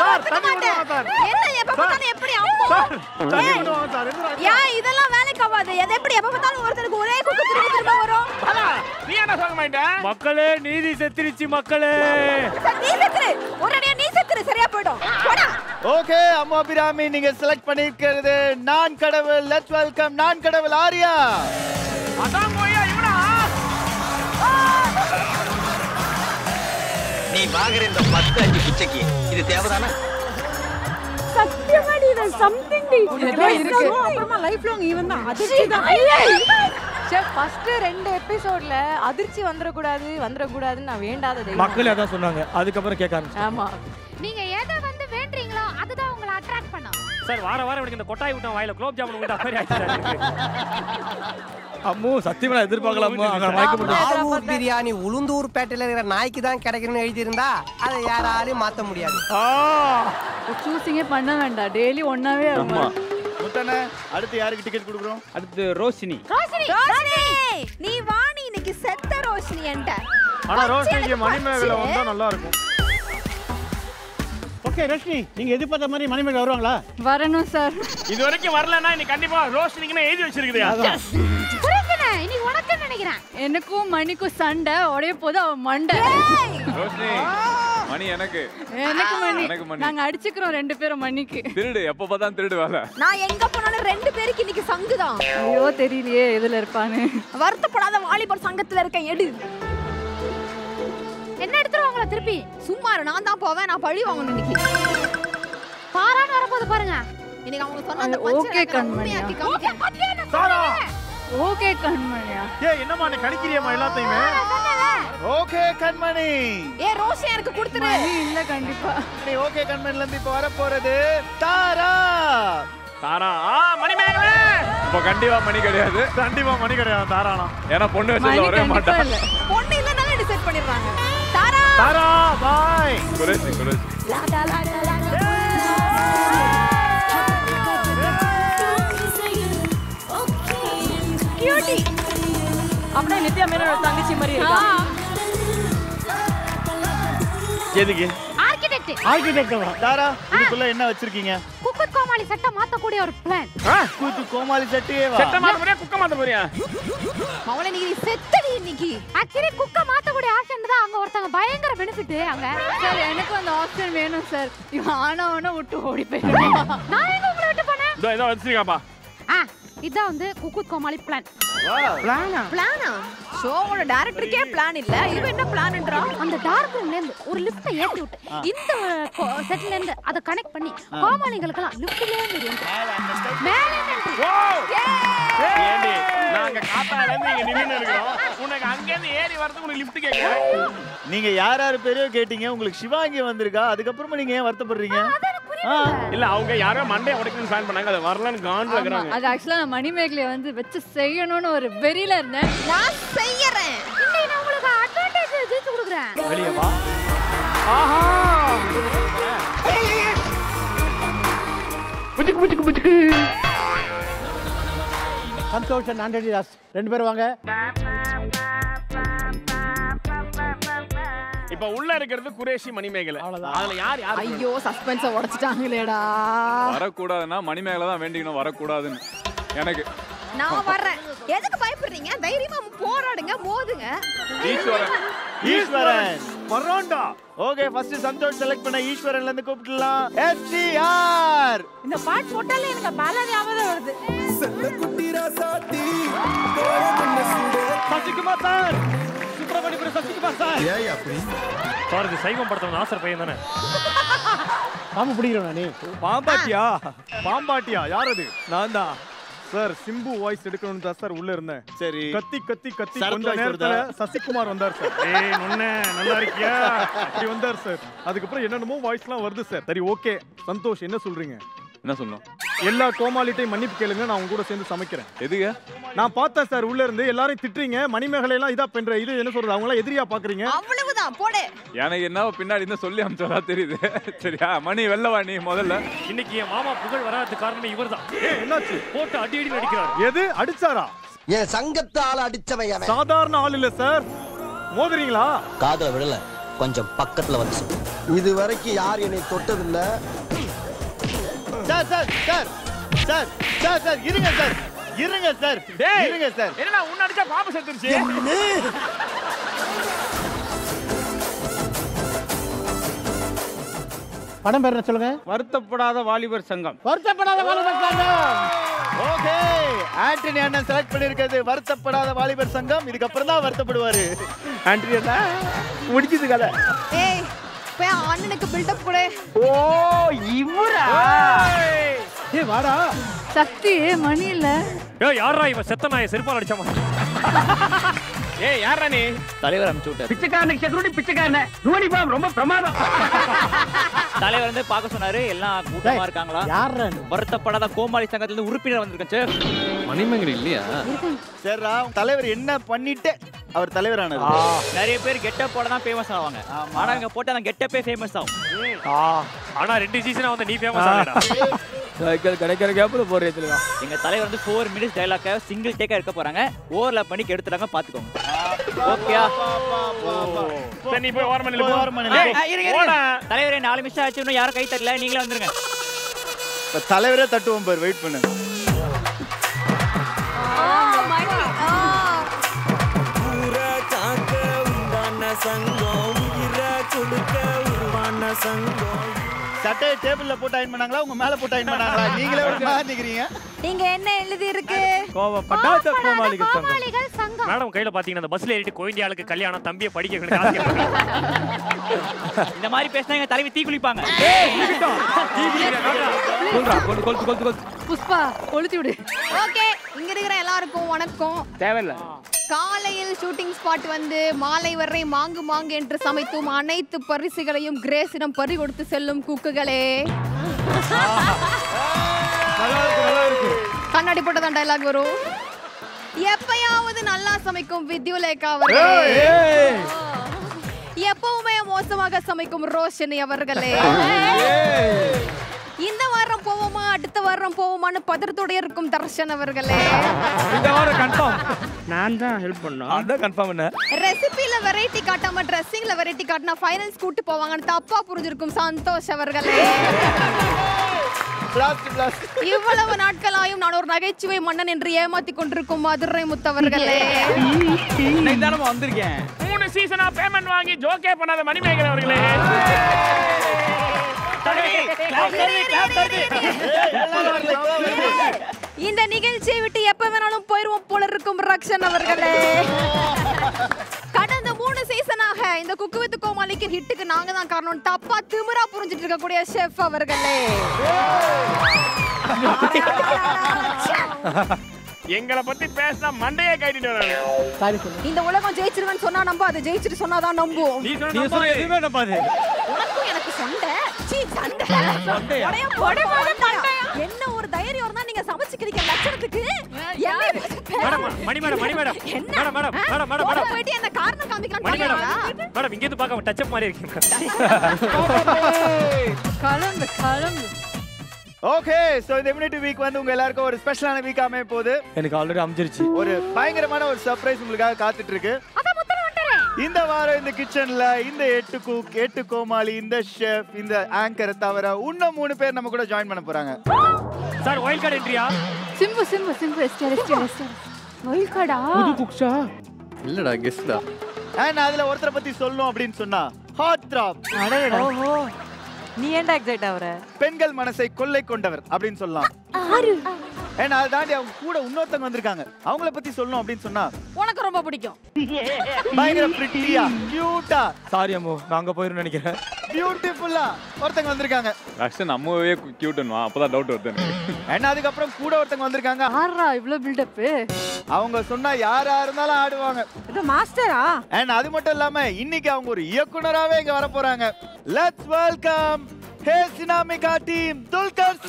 சார் தண்ணி விடுவாங்க சார் என்ன எப்ப பார்த்தாலும் எப்படி? அம்மோ சார் தண்ணி விடுவாங்க சார் ஏன் இதெல்லாம் வேலைக்கு ஆகாது. எது எப்படி எப்ப பார்த்தாலும் ஒருத்தருக்கு ஒரே குக்கு திரும்ப திரும்ப வரும். நீ என்ன சொல்ல மாட்டேன் மக்களே நீதி செத்துருச்சு மக்களே. நீ செத்துரு. ஒரேடியா நீ செத்துரு. சரியா போயிடும். போடா. ஓகே அம்மா அபிராமி நீங்க செலக்ட் பண்ணிருக்கிறது நான் கடவுள். லெட்ஸ் வெல்கம் நான் கடவுள் ஆரியா. அதான் போயா இவனா? நீ வாங்குற இந்த பத்து அஞ்சு பிச்சைக்கு இது தேவைதானே? சத்தியமா நீ சம்திங் டி இருக்கு. அப்புறமா லைஃப் லாங் ஈவன் தான். அதிர்ச்சி தான். ஃபர்ஸ்ட் ரெண்டு எபிசோட்ல அதிர்ச்சி வந்துடக்கூடாது வந்துடக்கூடாதுன்னு நான் வேண்டாத தெய்வம். மக்களே அதான் சொன்னாங்க. அதுக்கப்புறம் கேட்க ஆமா. நீங்க எதை சார் வார வாரம் எனக்கு இந்த கொட்டாய் விட்டா வாயில குலோப் ஜாமுன் விட்டா மாதிரி ஆயிடுச்சு. அம்மு சத்தியமா நான் எதிர்பார்க்கல அம்மு. அங்க மயக்க போட்டு ஆவூர் பிரியாணி உளுந்தூர் பேட்டையில இருக்கிற நாய்க்கு தான் கிடைக்கணும்னு எழுதியிருந்தா அதை யாராலையும் மாத்த முடியாது. சூசிங்கே பண்ண வேண்டாம். டெய்லி ஒன்னாவே ஆமா அடுத்து யாருக்கு டிக்கெட் கொடுக்குறோம்? அடுத்து ரோஷினி. ரோஷினி ரோஷினி! நீ வாணி இன்னைக்கு செத்த ரோஷினி என்கிட்ட. ஆனா ரோஷினிக்கு மணிமேகலை வந்தா நல்லா இருக்கும். ஓகே ரஷ்மி நீங்க எதிர்பார்த்த மாதிரி மணிமேகலை வருவாங்களா? வரணும் சார் இது வரைக்கும் வரலன்னா இன்னைக்கு கண்டிப்பா ரோஷனிக்குன்னு எழுதி வச்சிருக்குது இன்னைக்கு உனக்கு நினைக்கிறேன். எனக்கும் மணிக்கும் சண்டை. உடைய போது அவன் மண்டை. ரோஷினி மணி எனக்கு. எனக்கு மணி. எனக்கு மணி. நாங்க அடிச்சுக்கிறோம் ரெண்டு பேரும் மணிக்கு. திருடு எப்ப பார்த்தா திருடு வேலை. நான் எங்க போனாலும் ரெண்டு பேருக்கு இன்னைக்கு சங்குதான். ஐயோ தெரியலையே எதுல இருப்பான்னு. வருத்தப்படாத வாலிபர் சங்கத்துல இருக்கேன் எடு. என்ன எடுத்துருவாங்களா திருப்பி? சும்மா இரு, நான் தான் போவேன். நான் பழி வாங்கணும் இன்னைக்கு. பாரான்னு வரப்போது பாருங்க. இன்னைக்கு அவங்க சொன்ன அந்த பச்சை கண்மணியா. ஓகே கண்மணியா ஏய் என்னம்மா நீ கணிக்கிறியம்மா எல்லாத்தையுமே? ஓகே கண்மணி! ஏ ரோஷி எனக்கு கொடுத்துரு. மணி இல்ல கண்டிப்பா. நீ ஓகே கண்மணில இருந்து இப்ப வர போறது தாரா! தாரா ஆ மணிமேகலை இப்போ கண்டிப்பா மணி கிடையாது. கண்டிப்பா மணி கிடையாது தாரானா ஏன்னா பொண்ணு மணி வச்சதுல வரவே கண்டிப்பா மாட்டா. இல்ல பொண்ணு இல்லைனாலும் டிசைட் பண்ணிடுறாங்க தாரா தாரா பாய் குறைச்சி குறைச்சி கியூட்டி அப்படியே நித்யா மேனோட தங்கச்சி மாதிரி இருக்கா எதுக்கு ஆர்கிடெக்ட் ஆர்கிடெக்ட் தாரா இதுக்குள்ள என்ன வச்சிருக்கீங்க? குக்குத் கோமாளி சட்டை மாத்தக்கூடிய ஒரு பிளான் கூத்து கோமாளி சட்டியே வா. செட்ட மாத்த போறியா குக்க மாத்த போறியா? மவளை நீ செத்தடி இன்னைக்கு. ஆக்சுவலி குக்க மாத்தக்கூடிய ஆப்ஷன் தான் அங்க ஒருத்தங்க பயங்கர பெனிஃபிட் அங்க. சார் எனக்கு அந்த ஆப்ஷன் வேணும் சார். இவன் ஆனவன விட்டு ஓடி போயிடுவேன். நான் எங்க உங்களை விட்டு போனேன்? இதோ இதோ வச்சிருக்காப்பா. இதான் வந்து குக்குத் கோமாளி பிளான் பிளானா பிளானா ஷோவோட டைரக்டருக்கே பிளான் இல்ல. இவன் என்ன பிளான்ன்றா அந்த டார்க் ரூம்ல இருந்து ஒரு லிஃப்ட ஏத்தி விட்டு இந்த செட்ல இருந்து அத கனெக்ட் பண்ணி கோமாளிகளுக்கெல்லாம் லிஃப்ட்லயே இருந்து மேல entry. நாங்க காத்தால இருந்து இங்க நின்னு இருக்கோம் உனக்கு அங்க இருந்து ஏறி வரதுக்கு உனக்கு லிஃப்ட் கேக்குறேன் நீங்க யார் யார் பேரையோ கேட்டீங்க உங்களுக்கு சிவாங்கி வந்திருக்கா? அதுக்கப்புறமா நீங்க ஏன் வருத்தப்படுறீங்க? இல்ல அவங்க யாரோ மண்டைய உடைக்கணும்னு பிளான் பண்ணாங்க. அது வரலன்னு காண்டு ஆமா, இருக்கிறாங்க. அது ஆக்சுவலா நான் மணிமேகலையை வந்து வச்சு செய்யணும்னு ஒரு வெறியில இருந்தேன். நான் செய்யறேன். இன்னைக்கு நான் உங்களை வெளியே வா. சந்தோஷ் அண்ட் ஆண்டனி தாஸ். ரெண்டு பேரும் வாங்க. இப்ப உள்ள இருக்கிறது குரேஷி மணிமேகலை. அதுல யார் யார் ஐயோ சஸ்பென்ஸ உடைச்சிட்டாங்களேடா. வரக்கூடாதுன்னா மணிமேகலை தான் வேண்டிக்கணும் வரக்கூடாதுன்னு. எனக்கு நான் வர்றேன். எதுக்கு பயப்படுறீங்க? தைரியமா போராடுங்க மோதுங்க. ஈஸ்வரன். ஈஸ்வரன். வர்றோண்டா ஓகே ஃபர்ஸ்ட் சந்தோஷ் செலக்ட் பண்ண ஈஸ்வரன்ல இருந்து கூப்பிடலாம் எஸ்டிஆர் இந்த பாட்டு போட்டாலே எனக்கு பாலா ஞாபகம் வருது. சசிகுமார் சார். சுப்பிரமணியபுரம் சசிகுமார் சார். ஏய் அப்படி. சார் இது சைவம் படத்துல ஆசர் பையன் தானே. பாம்பு பிடிக்கிறோம் நீ? பாம்பாட்டியா? பாம்பாட்டியா? யார் அது? நான் தான். சார் சிம்பு வாய்ஸ் எடுக்கணும்னு தான் சார் உள்ள இருந்தேன். சரி. கத்தி கத்தி கத்தி கொஞ்ச நேரத்துல? சசிகுமார் வந்தார் சார் ஏய் நொண்ணே நல்லா இருக்கியா? அப்படி வந்தார் சார் அதுக்கப்புறம் என்னென்னமோ வாய்ஸ்லாம் வருது சார் சரி ஓகே சந்தோஷ் என்ன சொல்றீங்க? என்ன சொல்லணும்? எல்லா கோமாளிட்டையும் மன்னிப்பு கேளுங்க நான் உங்க கூட சேர்ந்து சமைக்கிறேன். எதுங்க? நான் பார்த்தேன் சார் உள்ள இருந்து. எல்லாரும் திட்டுறீங்க. மணிமேகலை எல்லாம் இதா பண்ற இது என்ன சொல்றது? அவங்க எல்லாம் எதிரியா பாக்குறீங்க. அவ்வளவுதான் போடு. எனக்கு என்ன பின்னாடி இருந்து சொல்லி அமிச்சதா தெரியுது. சரியா? மணி வெளில வா நீ முதல்ல? இன்னைக்கு என் மாமா புகழ் வராததுக்கு காரணமே இவர்தான். என்னாச்சு? போட்டு அடி அடி நடிக்கிறார் எது? அடிச்சாரா? என் சங்கத்தை ஆள அடிச்சவன் சாதாரண ஆள் இல்ல சார் மோதுறீங்களா? காதல விடல. கொஞ்சம் பக்கத்துல வந்து சொல்லு. இது வரைக்கும் யார் என்னை தொட்டதில்ல? Sir sir sir sir sir sir இருங்க சார் இருங்க சார் டேய் இருங்க சார் என்னடா உன்ன அடிச்சா பாம்பு செத்துருச்சு? படம் பேர் சொல்லுங்க? வருத்தப்படாத வாலிபர் சங்கம். வருத்தப்படாத வாலிபர் சங்கம். ஓகே. ஆண்டனி அண்ணன் செலக்ட் பண்ணிருக்கிறது வருத்தப்படாத வாலிபர் சங்கம். இதுக்கப்புறம் தான் வருத்தப்படுவாரு. ஆண்டனி அண்ணா முடிச்சது கதை. ஏய் போய் அண்ணனுக்கு பில்டப் கொடு. ஓ இவரா? ஏய் வாடா. சக்தி மணி இல்ல. ஏய் யாரா இவன் செத்த நாயை செருப்பால் அடிச்சா ஏய் யாரா நீ? தலைவர் அனுப்பிச்சு விட்டாரு. பிச்சைக்காரனுக்கு செக்யூரிட்டி பிச்சைக்காரன். யூனிஃபார்ம் ரொம்ப பிரமாதம். தலைவர் வந்து பார்க்க சொன்னாரு எல்லாம் கூட்டமா இருக்காங்களா? யாரா வருத்தப்படாத கோமாளி சங்கத்துல இருந்து உறுப்பினர் வந்திருக்கேன் சார் மணிமேகலை இல்லையா? சரிடா தலைவர் என்ன பண்ணிட்டு அவர் தலைவரானது? நிறைய பேர் கெட்டப் போட தான் ஃபேமஸ் ஆவாங்க. ஆனா இங்க போட்டா அந்த கெட்டப்பே ஃபேமஸ் ஆகும். ஆனா ரெண்டு சீசனா வந்து நீ ஃபேமஸ் ஆகடா சைக்கிள் கிடைக்கிற கேப்ல போறதுல எங்க தலைவர் வந்து ஃபோர் மினிட்ஸ் டைலாக்க சிங்கிள் டேக்கா எடுக்க போறாங்க. ஓவர்ல பண்ணி கெடுத்துட்டாங்க பாத்துக்கோங்க. ஓகேயா சரி நீ போய் ஓரம் பண்ணி போய் ஓரம் பண்ணு. போடா தலைவரே நாலு நிமிஷம் ஆச்சு இன்னும் யாரும் கை தரல நீங்களே வந்துருங்க. இப்ப தலைவரே தட்டுவோம் பாரு வெயிட் பண்ணு ஊரை காக்க உண்டான சங்கம் உயிரை கொடுக்க உருவான சங்கம். சட்டையை டேபிள்ல போட்டு அயன் பண்ணாங்களா? உங்க மேல போட்டு அயன் பண்ணாங்களா? நீங்களே ஒரு மாதிரி நிக்கிறீங்க. இங்க என்ன எழுதி இருக்கு? கோவப்படாத கோமாளிகள் சங்கம். மேடம் கையில பாத்தீங்கன்னா அந்த பஸ்ல ஏறிட்டு கோயிண்டியாளுக்கு கல்யாணம் தம்பியை படிக்க. இந்த மாதிரி பேசினா எங்க தலைவி தீ குளிப்பாங்க. புஷ்பா கொளுத்தி விடு. ஓகே இங்க இருக்கிற எல்லாருக்கும் வணக்கம். தேவையில்ல. காலையில் ஷூட்டிங் ஸ்பாட் வந்து மாலை வரை மாங்கு மாங்கு என்று சமைத்தும் அனைத்து பரிசுகளையும் கிரேஸிடம் பறி கொடுத்து செல்லும் குக்குகளே. கண்ணாடி போட்டதான் டைலாக் வரும். எப்பயாவது நல்லா சமைக்கும் வித்யுலேகா அவர்களே. எப்பவுமே மோசமாக சமைக்கும் ரோஷினி அவர்களே. இந்த வாரம் போவோமா அடுத்த வாரம் போவோமான்னு பதறத்தோட இருக்கும் தர்ஷன் அவர்களே. இந்த வாரம் கன்ஃபார்ம் நான் தான் ஹெல்ப் பண்ணோம். அதான் கன்ஃபார்ம் பண்ண ரெசிபில வெரைட்டி காட்டாம ட்ரெஸ்ஸிங்ல வெரைட்டி காட்டினா ஃபைனல்ஸ் கூட்டு போவாங்கன்னு தப்பா புரிஞ்சிருக்கும் சந்தோஷ் அவர்களே. இவ்வளவு நாட்களாயும் நான் ஒரு நகைச்சுவை மன்னன் என்று ஏமாத்தி கொண்டிருக்கும் மதுரை முத்தவர்களே. வந்திருக்கேன். மூணு சீசனா பேமெண்ட் வாங்கி ஜோக்கே பண்ணாத மணிமேகலை அவர்களே. இந்த நிகழ்ச்சியை விட்டு எப்ப வேணாலும் போயிருவோம் போல இருக்கும் ரக்ஷன் அவர்களே. கடந்த மூணு சீசனாக இந்த குக்கு வித் கோமாளிக்கு ஹிட்டுக்கு நாங்க தான் காரணம். தப்பா திமிரா புரிஞ்சிட்டு இருக்கக்கூடிய ஷெஃப் அவர்களே. [laughs] எங்களை பத்தி பேசினா மண்டையே கைட்டிட்டு வராங்க. சாரி சொல்லு. இந்த உலகம் ஜெயிச்சிருவேன்னு சொன்னா நம்ப அது ஜெயிச்சிட்டு சொன்னாதான் நம்புவோம். நீ சொல்ற எதுவுமே நம்பாது. உனக்கும் எனக்கு சண்டை. சீ சண்டை. என்ன ஒரு தைரியம் இருந்தா நீங்க சமைச்சுக்கிறீங்க லட்சணத்துக்கு என்னை பேச- Mani madam Mani madam. Madam madam madam madam ஓட மேடம். போயிட்டு என்ன காரணம் காமிக்கலாம் மணி மேடம்? மேடம் இங்க இருந்து பார்க்க டச் அப் மாதிரி இருக்கீங்க. கிளம்பு கிளம்பு ஓகே சோ இந்த இம்யூனிட்டி வீக் வந்து உங்க எல்லாருக்கும் ஒரு ஸ்பெஷலான வீக் அமைய போகுது. எனக்கு ஆல்ரெடி அமைஞ்சிருச்சு. ஒரு பயங்கரமான ஒரு சர்ப்ரைஸ் உங்களுக்காக காத்துட்டு இருக்கு இந்த வாரம் இந்த கிச்சன்ல இந்த எட்டு குக் எட்டு கோமாளி இந்த ஷெஃப் இந்த ஆங்கரை தவிர இன்னும் மூணு பேர் நம்ம கூட ஜாயின் பண்ண போறாங்க. Sir wild card என்ட்ரியா Simbu Simbu Simbu Esther Esther Esther wild கார்டா குக்ஷா இல்லடா கெஸ்டா அண்ட் அதுல ஒருத்தரை பத்தி சொல்லணும் அப்படின்னு சொன்னா? ஹாட் த்ராப் ஓஹோ. நீ ஏன்டா எக்ஸைட் ஆவற பெண்கள் மனசை கொள்ளை கொண்டவர் அப்படின்னு சொல்லலாம். ஏன்னா அதை தாண்டி அவங்க கூட இன்னொருத்தவங்க வந்திருக்காங்க. அவங்கள பத்தி சொல்லணும் அப்படின்னு சொன்னா உனக்கு ரொம்ப பிடிக்கும். பயங்கர பிரிட்டியா கியூட்டா சாரி அம்மு நான் அங்க போயிரும் நினைக்கிறேன். பியூட்டிஃபுல்லா ஒருத்தங்க வந்திருக்காங்க. ஆக்சுவலி நம்மவே கியூட்டுன்னு அப்பதான் டவுட் வருது ஏன்னா அதுக்கப்புறம் கூட ஒருத்தங்க வந்திருக்காங்க. ஆறா இவ்ளோ பில்டப் அவங்க சொன்னா யாரா இருந்தாலும் ஆடுவாங்க. இது மாஸ்டரா அண்ட் அது மட்டும் இல்லாம இன்னைக்கு அவங்க ஒரு இயக்குனராவே இங்க வர போறாங்க let's welcome hey Sinamika team Dulquer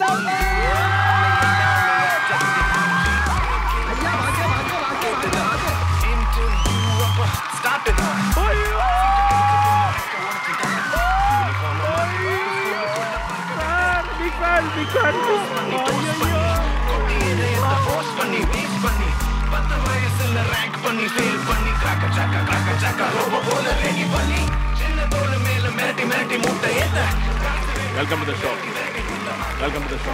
welcome to the show welcome to the show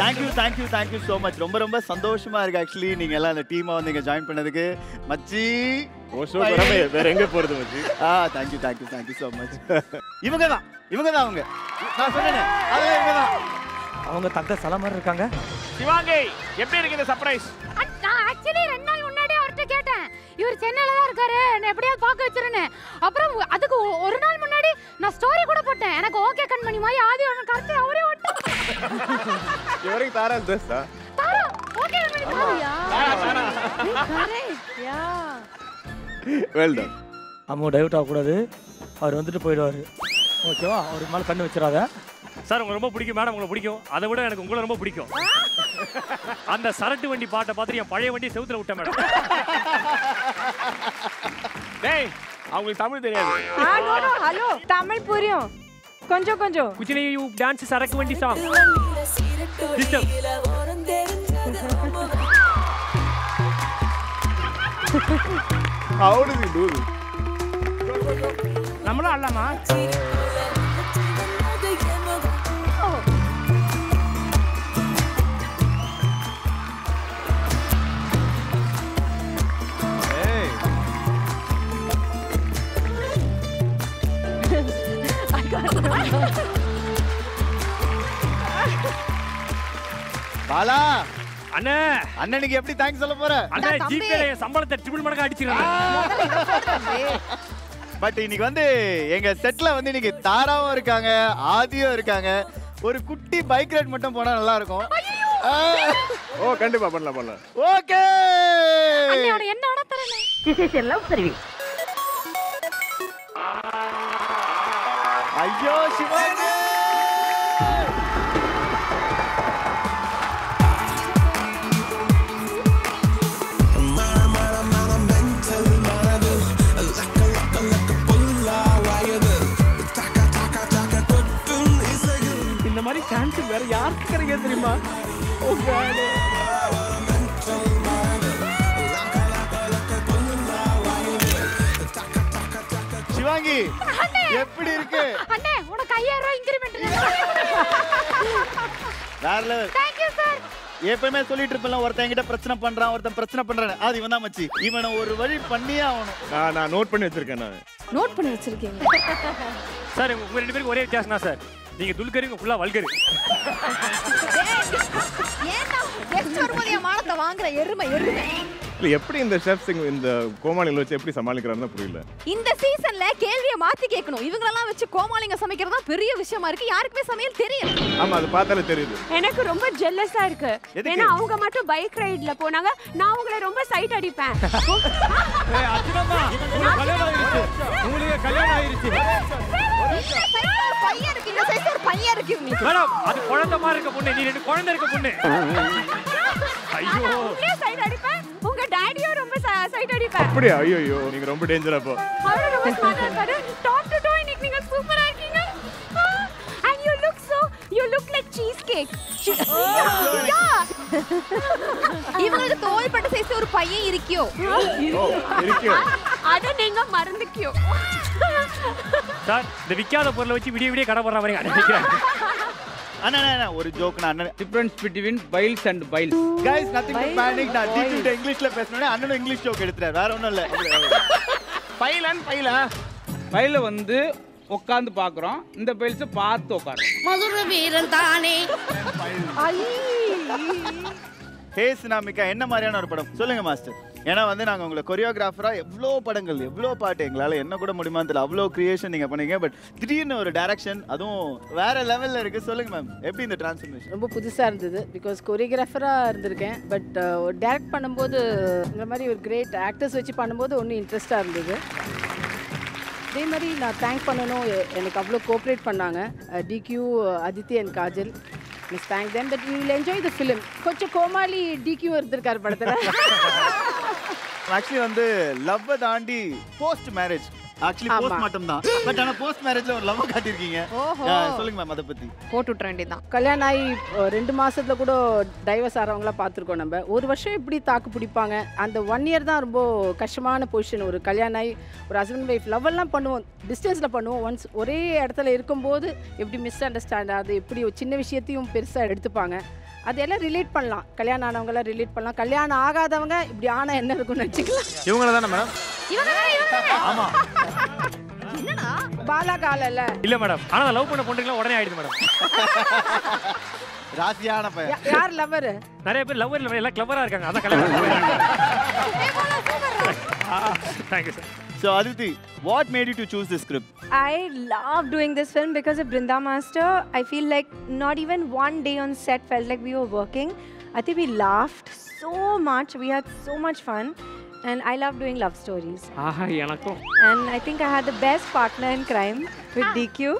thank you thank you thank you so much ரொம்ப ரொம்ப சந்தோஷமா இருக்கு ஆக்சுவலி நீங்க எல்லாம் அந்த டீமா வந்து இங்க ஜாயின் பண்ணதுக்கு. மச்சி. வேற எங்க போறது மச்சி? ஆ thank you thank you thank you so much இவங்க தான் இவங்க தான் அவங்க. நான் சொன்னேனே அதெல்லாம் இவங்க தான் அவங்க தங்க சல மாதிரி இருக்காங்க. சிவாங்கி எப்படி இருக்கு இந்த சர்ப்ரைஸ் நான் ஆக்சுவலி ரெண்டு நாள் முன்னாடி அவர்கிட்ட கேட்டேன். இவர் சென்னையில தான் இருக்காரு. என்ன எப்படியாவது பார்க்க வச்சிருன்னு. அப்புறம் அதுக்கு ஒரு நாள் முன்னாடி நான் ஸ்டோரி கூட போட்டேன். எனக்கு ஓகே கண் பண்ணி மாதிரி ஆதி ஒன்று கரெக்ட் அவரே ஓட்டேன் இவருக்கு தாரா தேசா தாரா. ஓகே கண் பண்ணி வெல் டன் அம்மா டைவர்ட் ஆகக்கூடாது. அவர் வந்துட்டு போயிடுவாரு. ஓகேவா அவர் மேலே கண்ணு வச்சிடாத. சார் உங்களை ரொம்ப பிடிக்கும். மேடம் உங்களை பிடிக்கும். அதை விட எனக்கு உங்களை ரொம்ப பிடிக்கும். அந்த சரட்டு வண்டி பாட்டை பார்த்துட்டு என் பழைய வண்டி செவுத்துல விட்டேன் மேடம் [laughs] டேய் அவங்களுக்கு தமிழ் தெரியாது. ஆ நோ நோ ஹலோ தமிழ் புரியும். கொஞ்சம் கொஞ்சம். कुछ नहीं यू डांस சரக்கு வண்டி song system how do you do நம்மளும் ஆடலாமா? பாலா. அண்ணே. அண்ணனுக்கு எப்படி தேங்க்ஸ் சொல்ல போற? அண்ணே ஜிபேல என் சம்பளத்தை ட்ரிபிள் மடங்கா அடிச்சிருக்கேன் பட் இன்னைக்கு வந்து எங்க செட்ல வந்து இன்னைக்கு தாராவும் இருக்காங்க ஆதியும் இருக்காங்க. ஒரு குட்டி பைக் ரைட் மட்டும் போனா நல்லா இருக்கும் ஓ கண்டிப்பா பண்ணலாம் பண்ணலாம். ஓகே. அண்ணியோட என்னோட தரணும் [laughs] திஸ் இஸ் லவ் சர்வீஸ் ஐயோ சிவாஜி! இந்த மாதிரி சான்ஸ் வேற யாருக்கு கிடைக்காது தெரியுமா? Oh ஓ சிவாங்கி எப்படி இருக்கு? அண்ணே உனக்கு ஐயாயிரம் ரூபாய் இன்கிரிமெண்ட் வேற லெவல் தேங்க்யூ சார் எப்பவுமே சொல்லிட்டு இருப்பேன் ஒருத்தன் என்கிட்ட பிரச்சனை பண்றான் ஒருத்தன் பிரச்சனை பண்றான். அது இவன் தான் மச்சி. இவனை ஒரு வழி பண்ணியே ஆகணும். நான் நான் நோட் பண்ணி வச்சிருக்கேன் நான். நோட் பண்ணி வச்சிருக்கீங்க சார் உங்க ரெண்டு பேருக்கு ஒரே வித்தியாசம் தான் சார். நீங்க துல்கரி உங்க ஃபுல்லா வல்கரி. ஏன்டா கெஸ்ட் வரும்போது என் மானத்தை வாங்குற எருமை எருமை. இல்ல எப்படி இந்த ஷெஃப்ஸ் இந்த கோமாளில வச்சு எப்படி சமாளிக்கிறாருன்னு புரியல. இந்த சீசன்ல கேள்வியை மாத்தி கேட்கணும். இவங்களெல்லாம் வச்சு கோமாளிங்க சமைக்கிறது தான் பெரிய விஷயமா இருக்கு. யாருக்குமே சமையல் தெரியல. ஆமா அது பார்த்தாலே தெரியுது. எனக்கு ரொம்ப ஜெல்லஸா இருக்கு? ஏன்னா அவங்க மட்டும் பைக் ரைட்ல போனாங்க. நான் உங்களை ரொம்ப சைட் அடிப்பேன். உங்களுக்கு கல்யாணம் ஆயிருச்சு பையன் இருக்கு. இந்த சைஸ் ஒரு பையன் இருக்கு இவங்களுக்கு. மேடம் அது குழந்தை மாதிரி இருக்க பொண்ணு. நீ ரெண்டு குழந்தை இருக்க பொண்ணு. ஐயோ சைட் அடிப்பேன். சைட் அடிப்பேன் அப்படியா? ஐயோ ஐயோ நீங்க ரொம்ப டேஞ்சரா இப்போ அவரு ரொம்ப ஸ்மார்ட்டா இருப்பாரு. டாப் டு டோ இன்னைக்கு நீங்க சூப்பரா இருக்கீங்க. And you look so you look like cheese cake இவங்களுக்கு தோள்பட்ட சைஸ் ஒரு பையன் இருக்கியோ? அத நீங்க மறந்துக்கியோ. சார் இந்த விக்காத பொருளை வச்சு விடிய விடிய கடை போடுற மாதிரி அடிக்கிறேன் [laughs] அண்ணா அண்ணா, ஒரு ஜோக் நான் அண்ணன் difference between piles and piles guys nothing to panic நான் டீச்சர் இங்கிலீஷ்ல பேசணும்னா அண்ணனும் இங்கிலீஷ் ஜோக் எடுத்துறாரு வேற ஒண்ணும் இல்ல. பைலன் பைலா பைல வந்து உட்காந்து பாக்குறோம். இந்த பைல்ஸ் பார்த்து உட்காரோம் மதுர வீரன் தானே. ஹே சினாமிகா என்ன மாதிரியான ஒரு படம்? சொல்லுங்க மாஸ்டர். ஏன்னா வந்து நாங்கள் உங்களை கொரியோகிராஃபராக எவ்வளோ படங்கள் எவ்வளோ பாட்டு எங்களால் என்ன கூட முடியுமான்னு தெரியல. அவ்வளோ கிரியேஷன் நீங்கள் பண்ணீங்க பட் திடீர்னு ஒரு டேரக்ஷன் அதுவும் வேற லெவலில் இருக்குது சொல்லுங்கள் மேம் எப்படி இந்த டிரான்ஸ்ஃபர்மேஷன் ரொம்ப புதுசாக இருந்தது பிகாஸ் கொரியோகிராஃபராக இருந்திருக்கேன் பட் டேரக்ட் பண்ணும்போது இந்த மாதிரி ஒரு கிரேட் ஆக்டர்ஸ் வச்சு பண்ணும்போது ஒன்றும் இன்ட்ரெஸ்ட்டாக இருந்தது. அதே மாதிரி நான் தேங்க் பண்ணணும் எனக்கு அவ்வளோ கோஆப்ரேட் பண்ணாங்க. DQ Aditi and Kajal miss thank them but you will enjoy the film கொஞ்சம் கோமாளி டிக்யூ இருந்திருக்காரு படத்தில். ஆக்சுவலி வந்து லவ் தாண்டி போஸ்ட் மேரேஜ் ஆக்சுவலி. போஸ்ட் மாட்டம் தான். பட் ஆனா போஸ்ட் மேரேஜ்ல ஒரு லவ். ஆ, சொல்லுங்க மேம் அதை பத்தி. போட்டு விட்டுற வேண்டியதுதான். கல்யாணம் ஆகி ரெண்டு மாசத்துல கூட டைவர்ஸ் ஆகிறவங்களாம் பார்த்துருக்கோம் நம்ம. ஒரு வருஷம் எப்படி தாக்கு பிடிப்பாங்க? அந்த ஒன் இயர் தான் ரொம்ப கஷ்டமான பொசிஷன் ஒரு கல்யாணம் ஆகி ஒரு ஹஸ்பண்ட் ஒய்ஃப் லவ்வெல்லாம் பண்ணுவோம். டிஸ்டன்ஸில் பண்ணுவோம். ஒன்ஸ் ஒரே இடத்துல இருக்கும்போது எப்படி மிஸ் அண்டர்ஸ்டாண்ட் ஆகுது? எப்படி ஒரு சின்ன விஷயத்தையும் பெருசாக எடுத்துப்பாங்க? அதெல்லாம் ரிலேட் பண்ணலாம். கல்யாணம் ஆனவங்களாம் ரிலேட் பண்ணலாம். கல்யாணம் ஆகாதவங்க இப்படி ஆனா என்ன இருக்கும்னு வச்சுக்கலாம் இவங்கள தானே மேடம் ஆமா என்னடா பாலா காலல்ல இல்ல மேடம் ஆனா லவ் பண்ண பொண்ணுங்களா உடனே ஆயிடுது மேடம் ராசியான பையன் யார் லவர் நிறைய பேர் லவ் இல்ல எல்லாம் கிளவரா இருக்காங்க அதான் கல்யாணம் thank you sir So Aditi, what made you to choose this script? I love doing this film because of Brinda Master. I feel like not even one day on set felt like we were working. I think we laughed so much. We had so much fun. and I love doing love stories. Ah, and I think I had the best partner in crime with ah. DQ.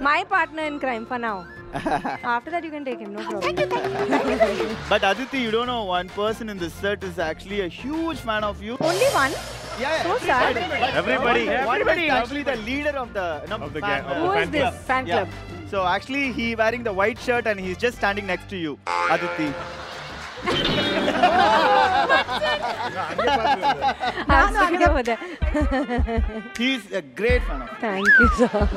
My partner in crime for now. [laughs] After that, you can take him, no ah, problem. Thank you, thank you, thank you. But Aditi, you don't know, one person in this set is actually a huge fan of you. Only one? Yeah, so sad. Everybody, everybody, everybody, actually the leader of the, no, of the fan, Who is this? Fan club. Yeah. So actually, he wearing the white shirt and he's just standing next to you, Aditi. I'm sitting over there. He's a great fan of. Thank you, sir.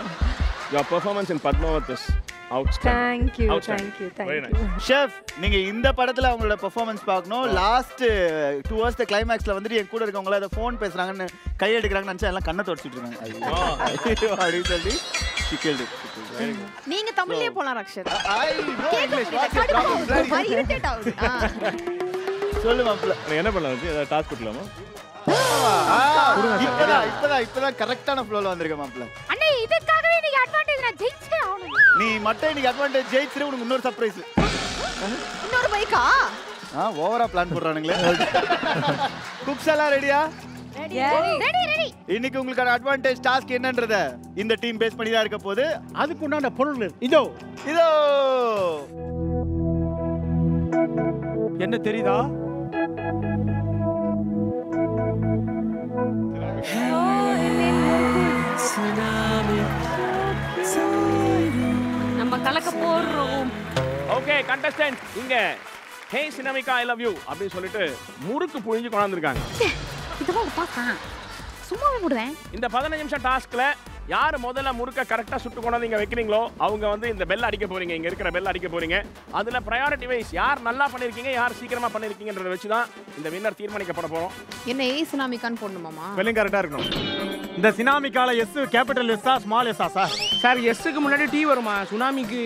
Your performance in Padmavat is outstanding. Thank you, Outstanding. thank you, thank Very you. Chef நீங்க இந்த படத்துல அவங்களோட performance பார்க்கணும் last towards த கிளைமேக்ஸ்ல வந்துட்டு என் கூட இருக்கவங்கள அதை ஃபோன் பேசுறாங்கன்னு கை எடுக்கிறாங்கன்னு நினைச்சா எல்லாம் கண்ணை தொடச்சிட்டு இருக்காங்க அப்படின்னு சொல்லி நீங்க தமிழ்லயே போலாம் ரக்ஷத். சொல்லு மாப்ள என்ன பண்ணலாம் வச்சு ஏதாவது டாஸ்க் கொடுக்கலாமா? இப்பதான் இப்பதான் இப்பதான் கரெக்டான ஃப்ளோல வந்திருக்க மாப்ள அண்ணே இதுக்காகவே நீங்க அட்வான்டேஜ் நான் ஜெயிச்சே ஆகணும். நீ மட்டும் இன்னைக்கு அட்வான்டேஜ் ஜெயிச்சிரு உனக்கு இன்னொரு சர்ப்ரைஸ் இன்னொரு பைக்கா ஆ? ஓவரா பிளான் போடுறானுங்களே. குக்ஸ் எல்லாம் ரெடியா ரெடி ரெடி இன்னைக்கு உங்களுக்கான அட்வான்டேஜ் டாஸ்க் என்னன்றத இந்த டீம் பேஸ் பண்ணி தான் இருக்க போகுது. அதுக்கு உண்டான பொருள் இதோ. இதோ. என்ன தெரியுதா? நம்ம கலக்க போடுறோம். ஓகே கண்டஸ்டன்ட் இங்க ஹே சினமிகா ஐ லவ் யூ அப்படின்னு சொல்லிட்டு முறுக்கு புழிஞ்சு கொண்டாந்துருக்காங்க. [laughs] இதுவும் பாக்கா சும்மாவே போடுவேன் இந்த பதினஞ்சு நிமிஷம் டாஸ்க்ல யார் முதல்ல முறுக்க கரெக்டா சுட்டு கொண்டாந்து இங்க வைக்கிறீங்களோ அவங்க வந்து இந்த பெல் அடிக்க போறீங்க. இங்க இருக்கிற பெல் அடிக்க போறீங்க. அதுல ப்ரையாரிட்டி வைஸ் யார் நல்லா பண்ணிருக்கீங்க யார் சீக்கிரமா பண்ணிருக்கீங்கன்றத வச்சு தான் இந்த வின்னர் தீர்மானிக்கப்பட போறோம். என்ன ஏ சுனாமிக்கான்னு போடணுமாமா ஸ்பெல்லிங் கரெக்டா இருக்கணும். இந்த சினாமிக்கால எஸ் கேபிட்டல் எஸ்ஸா ஸ்மால் எஸ்ஸா சார் சார் எஸ்ஸுக்கு முன்னாடி டீ வருமா? சுனாமிக்கு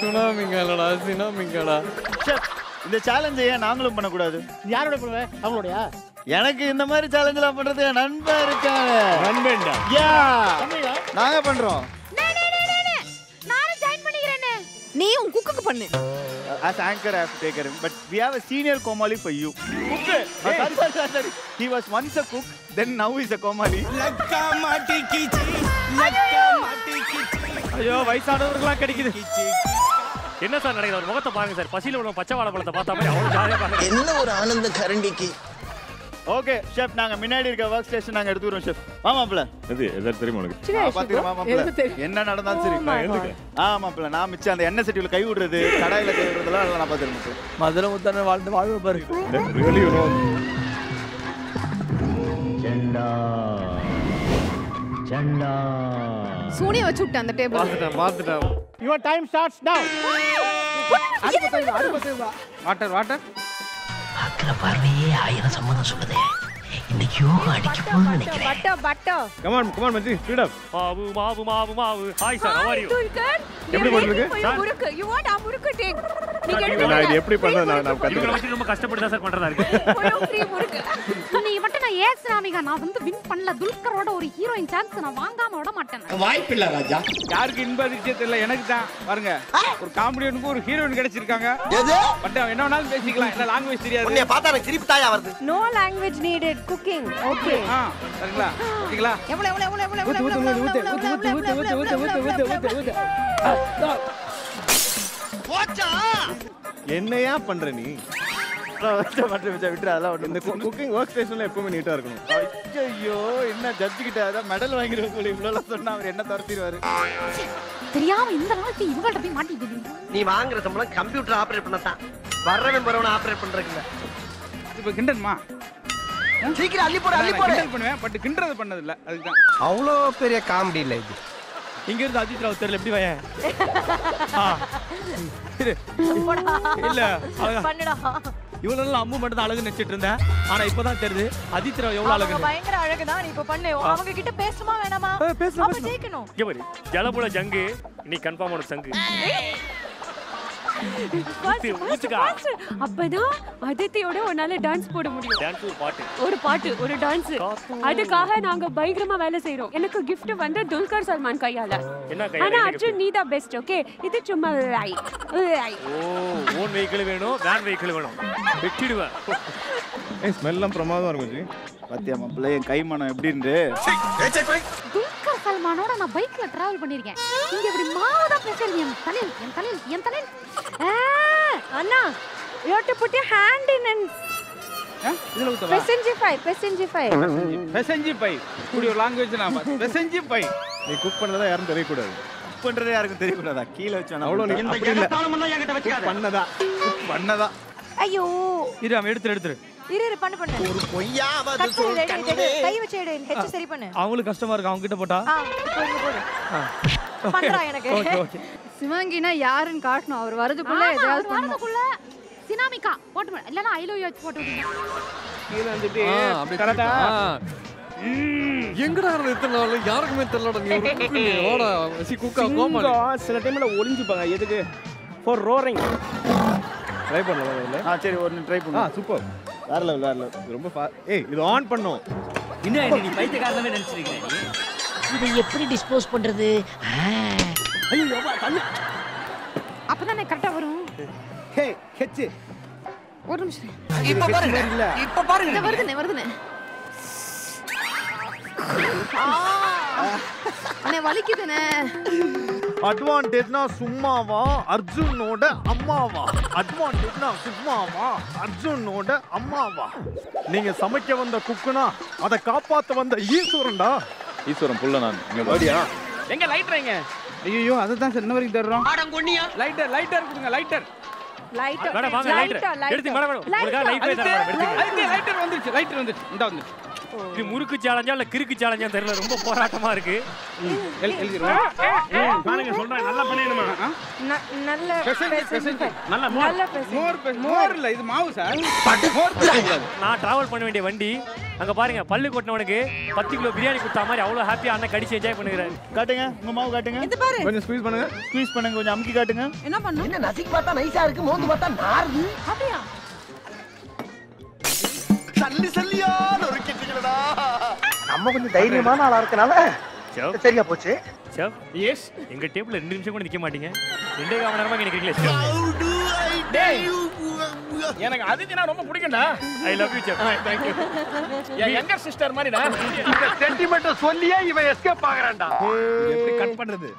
சுனாமிங்கலடா சினாமிங்கடா ஷெஃப் இந்த சேலஞ்சை ஏன் நாங்களும் பண்ணக்கூடாது. யாரோட பண்ணுவேன் அவங்களோடயா? எனக்கு இந்த மாதிரி சேலஞ்செல்லாம் பண்றது என் நண்பன் இருக்காங்க. நண்பன்டா. யா நாங்க பண்றோம். நானும் ஜாயின் பண்ணிக்கிறேனே. நீ உன் குக்குக்கு பண்ணு. As anchor I have to take him. but we have a senior Komali for you. Cook. Uh, sorry, sorry, sorry, sorry. he was once a cook then now he's a Komali. ஐயோ. வயசானவர்களாம் கிடைக்குது. என்ன sir நடக்குது? அவர் முகத்தை பாருங்க sir. பசியில உள்ள பச்சை வாழைப்பழத்தை பார்த்தா மாதிரி அவ்வளவு ஜாலியா பாருங்க என்ன ஒரு ஆனந்த கரண்டிக்கு? ஓகே ஷெஃப் நாங்க முன்னாடி இருக்க ஒர்க் ஸ்டேஷன் நாங்க எடுத்துக்கிறோம் ஷெஃப் ஆமாப்ல எது எதாவது தெரியுமா உனக்கு பாத்துக்கிறோம் மாப்பிள்ள? என்ன நடந்தாலும் சரி. நான் எழுதுக்க. ஆமாப்ல நான் மிச்சம் அந்த எண்ணெய் சட்டியில கை விடுறது கடாயில கை விடுறதெல்லாம் நான் பாத்துக்கிறேன் மதுரை முத்தான வாழ்ந்து வாழ்வு பாரு. ரியலி யூ நோ சூனிய வச்சு விட்டேன் அந்த டேபிள் பார்த்துட்டேன் பார்த்துட்டேன் your time starts now water water பார்க்கிற பார்வையே ஆயிரம் சம்மதம் சொல்லுதே. இன்னைக்கு யோகா அடிக்க போகுதுன்னு நினைக்கிறேன். பட்டோ பட்டோ கமான் கமான் மச்சி ஸ்பீட் மாவு மாவு மாவு மாவு. ஹாய் சார் துல்கர் எப்படி போட்டிருக்கு? சார் முறுக்கு? யூ வாண்ட் ஆ முறுக்கு டேக் நீங்க இல்ல, நான் இது எப்படி பண்றது நான் கத்துக்கிறேன் ரொம்ப கஷ்டப்பட்டு தான் சார் பண்றதா இருக்கு. மட்டும் நான் ஏ சிராமிகா நான் வந்து வின் பண்ணல. துல்கரோட ஒரு ஹீரோயின் சான்ஸ் நான் வாங்காம விட மாட்டேன் வாய்ப்பில்ல ராஜா. யாருக்கு இன்ப அதிர்ச்சியே தெரியல எனக்கு தான். பாருங்க ஒரு காமெடியனுக்கு ஒரு ஹீரோயின் கிடைச்சிருக்காங்க. பட் என்ன வேணாலும் பேசிக்கலாம் என்ன லாங்குவேஜ் தெரியாது. பார்த்தா எனக்கு சிரிப்பு தாயா வருது. No language needed cooking okay ஆ சரிங்களா? ஓகேங்களா எவ்வளவு எவ்வளவு எவ்வளவு எவ்வளவு ஊத்து ஊத்து ஊத்து ஊத்து ஊத்து ஊத்து ஊத்து ஊத்து ஊத்து. ஊத்து ஊத்து என்னையா பண்ற நீ? அதெல்லாம் ஒண்ணு இந்த குக்கிங் ஒர்க் ஸ்டேஷன்ல எப்பவுமே நீட்டா இருக்கணும். ஐயோ என்ன ஜட்ஜு கிட்ட அதான் மெடல் வாங்கிடுவோம் போல இவ்வளவு சொன்னா அவர் என்ன துரத்திடுவாரு? தெரியாம இந்த நாளைக்கு இவங்கள்ட்ட போய் நீ வாங்குற சம்பளம் கம்ப்யூட்டர் ஆபரேட் பண்ணத்தான் வர்றவன் போறவன ஆபரேட் பண்றதுக்கு இப்போ கிண்டன்மா? சீக்கிரம் அள்ளி போடு அள்ளி போடு. கிண்டல் பண்ணுவேன் பட் கிண்டது பண்ணது இல்ல அதுதான் அவ்வளோ பெரிய காமெடி இல்ல இது. இங்க இருந்து அஜித் ராவ் தெரியல எப்படி வயன் [laughs] இல்ல பண்ணுடா. இவ்வளவு நாள் அம்மு மட்டும் தான் அழகு நினைச்சிட்டு இருந்தேன். ஆனா இப்பதான் தெரியுது. அஜித் ராவ் எவ்வளவு அழகு பயங்கர அழகுதான். நீ இப்ப பண்ணு. அவங்க கிட்ட பேசணுமா வேணாமா? அப்ப ஜெயிக்கணும். இங்க பாரு ஜலபுல ஜங்கு நீ கன்ஃபார்ம் உனக்கு சங்கு. அப்பதான் அதித்தியோட உன்னால டான்ஸ் போட முடியும். டான்ஸ் ஒரு பாட்டு. ஒரு டான்ஸ் அதுக்காக நாங்க பயங்கரமா வேலை செய்றோம். எனக்கு gift வந்து துல்கர் சல்மான் கையால. ஆனா அர்ஜுன் நீ தான் பெஸ்ட் ஓகே இது சும்மா ஓன் வெஹிக்கிள் வேணும் வேன் வெஹிக்கிள் வேணும். வெட்டிடுவேன். ஸ்மெல்லாம் பிரமாதமா இருக்கும் ஜி. பாத்தியா மாப்பிள்ள என் கை மனம் எப்படின்னு துல்கர் சல்மானோட நான் பைக்ல டிராவல் பண்ணிருக்கேன். இங்க இப்படி மாவுதான் பேசுறது என் தலையில் என் தலையில் என் தலையில். Put your hand in and இதுல ஊத்தவா பெசஞ்சிஃபை பெசஞ்சிஃபை பெசஞ்சி பை இப்படி ஒரு லாங்குவேஜ் நான் பெசஞ்சி பை [laughs] நீ குக் பண்ணதா யாரும் தெரியக்கூடாது. குக் பண்றதே யாருக்கும் தெரியக்கூடாதா? கீழே வச்சு வேணா அவ்வளவு நீ இல்ல. Cook பண்ணதா? Cook பண்ணதா? ஐயோ. இரு அவன் எடுத்துரு எடுத்துரு. இரு இரு பண்ணு பண்ணு. ஒரு பொய்யாவது ரெடி கை வச்சு எடு ஹெச் சரி பண்ணு. அவங்களுக்கு கஷ்டமா இருக்கு? அவங்க கிட்ட போட்டா? இப்போ இங்க போடு. [laughs] பண்றா எனக்கு. சிவங்கினா யாருன்னு காட்டணும். அவர் வரதுக்குள்ள ஏதாவது வரதுக்குள்ள சினாமிகா போட்டு விடு. இல்லைன்னா ஐ லவ் யூ போட்டு கீழே வந்துட்டு ஆ, அப்படி கரெக்டா? ஆ. எங்கடா நாள்? யாருக்குமே தெரியலடா நீ. ஒரு குக்கு சி குக்கா சிங்கம் சில டைம்ல ஒளிஞ்சுப்பாங்க எதுக்கு? ஃபார் ரோரிங் ட்ரை பண்ணலாம் இல்ல ஆ சரி ஒரு ட்ரை ஆ பண்ணு. சூப்பர் வேற லெவல் வேற லெவல் இது ரொம்ப fa- ஏய் இது ஆன் பண்ணோம். இன்னும் நீ பைத்தியக்காரனவே நினைச்சிருக்கிறேன் நீ? இதை எப்படி டிஸ்போஸ் பண்றது? அப்பதானே கரெக்டா வரும்? ஹே ஹெச் ஒரு நிமிஷம். இப்ப பாருங்க. இல்ல இப்ப பாருங்க. இந்த வருதுனே வருதுனே அண்ணே வலிக்குதுண்ணே. அட்வான்டேஜ்னா சும்மாவா? அர்ஜுனோட அம்மாவா? அட்வான்டேஜ்னா சும்மாவா? அர்ஜுனோட அம்மாவா? நீங்க சமைக்க வந்த குக்குனா அதை காப்பாத்த வந்த ஈஸ்வரன்டா. ஈஸ்வரன் புள்ள நான் இங்க அப்படியா? எங்க லைட் எங்க? ஐயோ அதுதான் சார் இன்ன வரைக்கும் தர்றோம் லைட்டர் லைட்டர் கொடுங்க லைட்டர் லைட் மேடம் வாங்க லைட்டர் எடுத்து மேடம். மேடம் உங்களுக்காக லைட் தர மேடம். அதுக்கு லைட்டர் வந்துருச்சு லைட்டர் வந்துருச்சு இந்த வந்துருச்சு இது முறுக்கு சேலஞ்சா இல்ல கிறுக்கு சேலஞ்சா தெரியல ரொம்ப போராட்டமா இருக்கு. பாருங்க சொல்றேன் நல்லா பண்ணிடுமா நல்ல நல்லா மோர் மோர் இல்ல இது மாவு சார் நான் டிராவல் பண்ண வேண்டிய வண்டி அங்க பாருங்க பல்லு கொட்டினவனுக்கு பத்து கிலோ பிரியாணி கொடுத்த மாதிரி அவ்வளவு ஹாப்பியா அண்ணன் கடிச்சு என்ஜாய் பண்ணுகிறாரு. காட்டுங்க உங்க மாவு காட்டுங்க. இது பாரு. கொஞ்சம் ஸ்குவீஸ் பண்ணுங்க. ஸ்குவீஸ் பண்ணுங்க கொஞ்சம் அமுக்கி காட்டுங்க. என்ன என்ன நசிக்கு பார்த்தா நைஸா இருக்கு மோந்து பார்த்தா நாறுது. அப்படியா? சல்லி சல்லியா நொறுக்கிட்டீங்களடா நம்ம கொஞ்சம் தைரியமான ஆளா இருக்கனால சரியா போச்சு. செவ் எஸ் எங்க டேபிள்ல ரெண்டு நிமிஷம் கூட நிக்க மாட்டீங்க. ரெண்டே காம நேரமா டேய். எனக்கு அதுக்கு நான் ரொம்ப பிடிக்கும்டா. ஐ லவ் யூ செவ் தேங்க் யூ என் யங்கர் சிஸ்டர் மாதிரிடா. இந்த சென்டிமெண்ட்ட சொல்லியே இவன் எஸ்கேப் ஆகுறான்டா. எப்படி கட் பண்றது?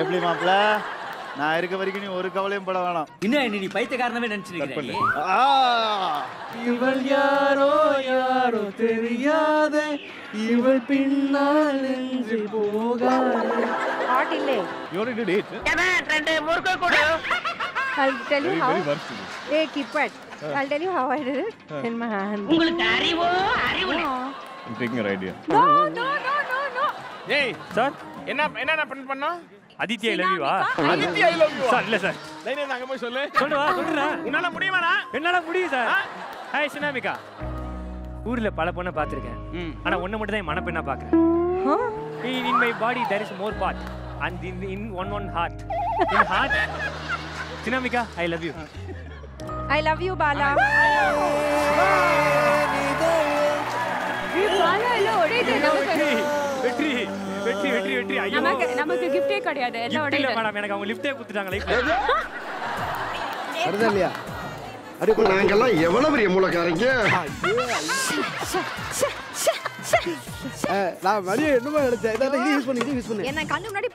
எப்படி மாப்பிள்ள நான் இருக்க வரைக்கும் நீ ஒரு கவலையும் பட வேணாம் இன்னும் நீ பைத்தியக்காரனவே நினைச்சிருக்கிறேன் நீ. ஆ இவள் யாரோ தெரியாத இவள் பின்னால் நின்று போகாது பாட்டில்லே You already did it. ரெண்டு முறுக்கு கொடு I'll tell you how. very versatile. Hey, keep it. I'll tell you how I did it in my hand. உங்களுக்கு அறிவோ அறிவு I'm taking your idea. No, no, no, no, no. ஏய் sir என்ன என்னென்ன print பண்ணோம் Aditi I love யூவா Aditi I love you sir இல்ல sir. Line அங்க போய் சொல்லு. சொல்லுவா சொல்றேன் உன்னால முடியுமாடா? என்னால முடியும் சார். ஹாய் சினாமிகா. ஊர்ல பல பொண்ணை பார்த்திருக்கேன். ஆனா ஒண்ணு மட்டும் தான் என் மனப்பெண்ணா பாக்குறேன் in my body there is more part and in in one one heart in heart Sinamika I love you I love you, Bala. Bala இல்ல நமக்கு வெற்றி. வெற்றி வெற்றி வெற்றி. ஐயோ. நமக்கு நமக்கு கிஃப்டே கிடையாது எல்லாம் இல்ல மேடம் எனக்கு அவங்க லிஃப்டே கொடுத்துட்டாங்க லைஃப்ல வருதா இல்லையா? அப்படி நாங்கெல்லாம் எவ்வளவு பெரிய மூலக்காரங்க நான் மணியை என்னமா நினைச்சேன். இதான் இது யூஸ் பண்ணி இது யூஸ் பண்ணு. என்ன கண்ணு முன்னாடி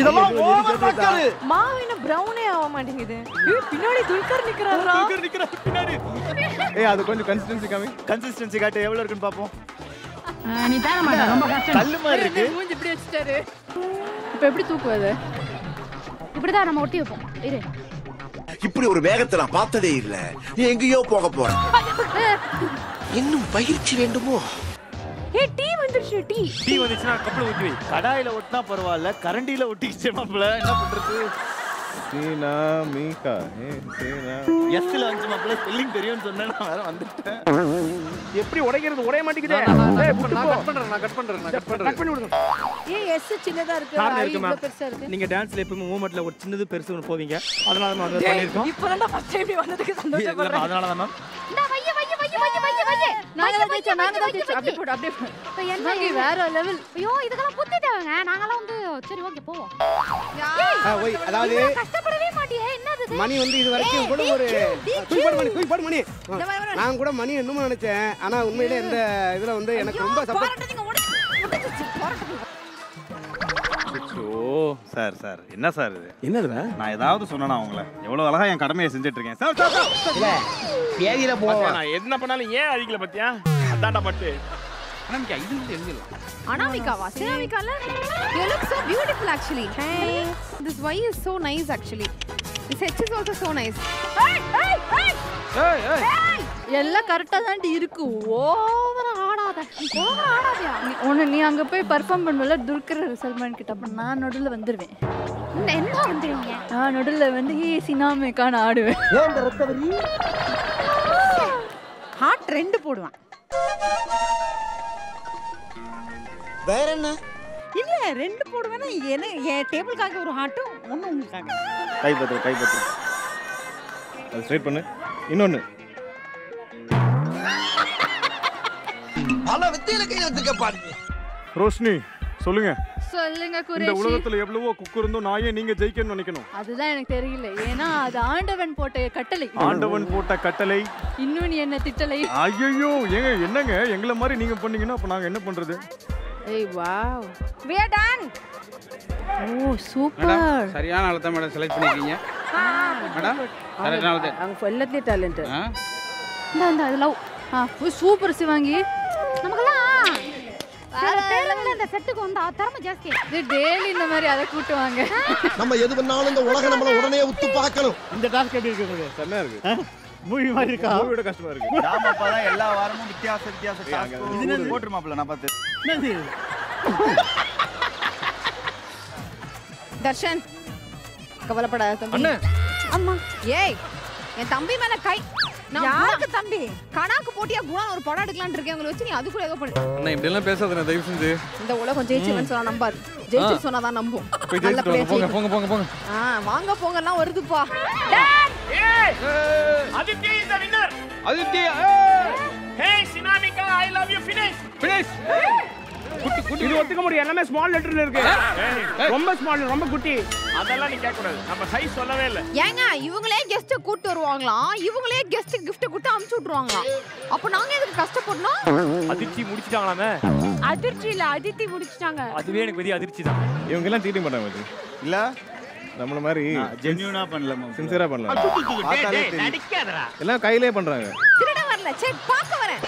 இதெல்லாம் over பாக்காது. மாவு இன்னும் ப்ரௌனே ஆக மாட்டேங்குது. பின்னாடி துல்கர் நிக்கிறாரா? ஏய் அது கொஞ்சம் கன்சிஸ்டன்சி காமி கன்சிஸ்டன்சி காட்டு எவ்வளவு இருக்குன்னு பாப்போம். நீ தர மாட்ட ரொம்ப கஷ்டம். கல்லு மாதிரி இருக்கு. மூஞ்சி இப்படி வச்சுட்டாரு. இப்போ எப்படி தூக்குவது இப்படிதான் நம்ம ஒட்டி வைப்போம். இரு. இப்படி ஒரு வேகத்தை நான் பார்த்ததே இல்ல. நீ எங்கேயோ போக போற. இன்னும் பயிற்சி வேண்டுமோ? ஏய் டீ வந்துருச்சு டீ. டீ வந்துச்சுன்னா கப்பல ஊத்தி கடாயில ஒட்டினா பரவாயில்ல கரண்டில ஒட்டிக்கிச்சு மாப்பிள என்ன பண்றது? சீனா மீகா ஏ சீனா எஸ்ல வந்து மாப்பிள ஸ்பெல்லிங் தெரியும்னு சொன்னேன் நான் வேற வந்துட்டேன். எப்படி உடைக்கிறது உடைய மாட்டேங்குதே நான் கட் பண்றேன் நான் கட் பண்றேன் நான் கட் பண்றேன் கட் பண்ணி விடுங்க ஏய் எஸ் சின்னதா இருக்கு. காரணம் இருக்கு மேம் பெருசா இருக்கு. நீங்க டான்ஸ்ல எப்பவுமே மூமெண்ட்ல ஒரு சின்னது பெருசு ஒன்று போவீங்க. அதனால தான் அது பண்ணிருக்கோம் இப்போதான் ஃபர்ஸ்ட் டைம் வந்ததுக்கு சந்தோஷப்படுறேன். அதனால தான் மேம் இந்த வைய வைய வைய வைய வைய வைய. நாங்க தான் ஜெயிச்சோம் நாங்க தான் ஜெயிச்சோம். அப்படியே போடு அப்படியே போடு. இப்ப என்ன சிவாங்கி, வேற லெவல் ஐயோ வந்து சரி ஓகே போவோம். ஆ, ஒய், அதாவது இவ்வளவு கஷ்டப்படவே மாட்டியே என்னது இது? மணி வந்து இது வரைக்கும் கூட ஒரு தூக்கி போடு மணி தூக்கி போடு மணி நான் கூட மணி என்னமோ நினைச்சேன். ஆனா உண்மையிலே இந்த இதுல வந்து எனக்கு ரொம்ப சப்போர்ட் ஓ சார் சார் என்ன சார் இது? என்னதுடா? நான் ஏதாவது சொன்னேனா உங்களை? எவ்வளவு அழகா என் கடமையை செஞ்சுட்டு இருக்கேன் சார் சார் சார். பேதியில பாத்தியா, நான் என்ன பண்ணாலும் ஏன் அடிக்கல பாத்தியா? அதான்டா பட்டு. இது எழுதலாம் அனாமிகாவா? சினாமிகால? You look so beautiful actually. This y is so nice actually. This h is also so nice. எல்லாம் கரெக்டா தான் இருக்கு. ஓவரா ஆடாத. ஓவரா ஆடாதயா. நீ ஒண்ணு நீ அங்க போய் பெர்ஃபார்ம் பண்ணுவல துல்கர் சல்மான் கிட்ட. அப்ப நான் நடுவுல வந்துருவேன். என்ன என்ன வந்துருவீங்க? நான் நடுவுல வந்து ஹே சினாமிக்கான ஆடுவேன். ஹார்ட் ரெண்டு போடுவான். வேற என்ன? இல்ல ரெண்டு போடுவேன்னா என்ன என் டேபிளுக்காக ஒரு ஹார்ட்டும் ஒண்ணு உங்களுக்காக. கை பத்து கை பத்து அது ஸ்ட்ரைட் பண்ணு. இன்னொன்னு. பல வித்தியில கை வச்சிருக்க பாருங்க. ரோஷினி சொல்லுங்க. சொல்லுங்க இந்த உலகத்துல எவ்வளவோ குக்கு இருந்தும் நான் ஏன் நீங்க ஜெயிக்கணும்னு நினைக்கணும். அதுதான் எனக்கு தெரியல. ஏன்னா அது ஆண்டவன் போட்ட கட்டளை. ஆண்டவன் போட்ட கட்டளை. இன்னும் நீ என்ன திட்டலை? ஐயோ ஏங்க என்னங்க? எங்களை மாதிரி நீங்க பண்ணீங்கன்னா அப்ப நாங்க என்ன பண்றது? ஏய் வாவ். We are done. ஓ சூப்பர் சரியான ஆளை தான் மேடம் செலக்ட் பண்ணிருக்கீங்க. மேடம் சரியான ஆளு தான். அவங்க எல்லாத்தையும் டேலண்ட் ஆ? இந்த இந்த அது லவ் ஆ சூப்பர் சிவாங்கி. நமக்கெல்லாம் சில பேருங்கள இந்த செட்டுக்கு வந்து திறமை ஜாஸ்தி. இது டெய்லி இந்த மாதிரி அதை கூட்டுவாங்க நம்ம எது பண்ணாலும் இந்த உலகம் நம்மள உடனே உத்து பார்க்கணும். இந்த டாஸ்க் எப்படி இருக்கு உங்களுக்கு? செம்மையா இருக்கு. மூவி மாதிரி இருக்கா? மூவியோட கஷ்டமா இருக்கு. [laughs] நாமப்பா தான் எல்லா வாரமும் வித்தியாச வித்தியாச task இது போட்டுரு மாப்பிள நான் பார்த்து. என்னது தர்ஷன் கவலைப்படாத தம்பி. அண்ணே. அம்மா ஏய் என் தம்பி மேல கை. யாருக்கு தம்பி? கணாக்கு போட்டியா குணா ஒரு படம் எடுக்கலாம்னு இருக்கேன். உங்களை வச்சு நீ அது கூட ஏதோ பண்ணு. அண்ணா இப்படி எல்லாம் பேசாதண்ணா தயவு செஞ்சு. இந்த உலகம் ஜெயிச்சுன்னு சொன்னா நம்பாது. ஜெயிச்சு சொன்னாதான் நம்பும். போய் நல்ல. பிள்ளைய போங்க போங்க போங்க போங்க. ஆ வாங்க போங்கலாம் வருதுப்பா. Aditi is the winner Aditi hey Sinamika I love you finish finish இது ஒத்துக்க முடியும் எல்லாமே ஸ்மால் லெட்டர்ல இருக்கு. ரொம்ப ஸ்மால் ரொம்ப குட்டி. அதெல்லாம் நீ கேட்க கூடாது நம்ம சைஸ் சொல்லவே இல்ல. ஏங்க இவங்களே கெஸ்ட்டை கூட்டு வருவாங்களாம் இவங்களே கெஸ்ட் gift கொடுத்து அமுச்சு விட்டுருவாங்களாம் அப்ப நாங்க எதுக்கு கஷ்டப்படணும்? அதிர்ச்சி முடிச்சிட்டாங்களாமே. அதிர்ச்சி இல்ல அதித்தி முடிச்சிட்டாங்க. அதுவே எனக்கு பெரிய அதிர்ச்சி தான். இவங்க எல்லாம் பண்றாங்க மச்சி. இல்ல. நம்மள மாதிரி ஜென்யூனா பண்ணல சின்சியரா பண்ணல எல்லாம் கையிலே பண்றாங்க திருட வரல சரி பாக்க வரேன்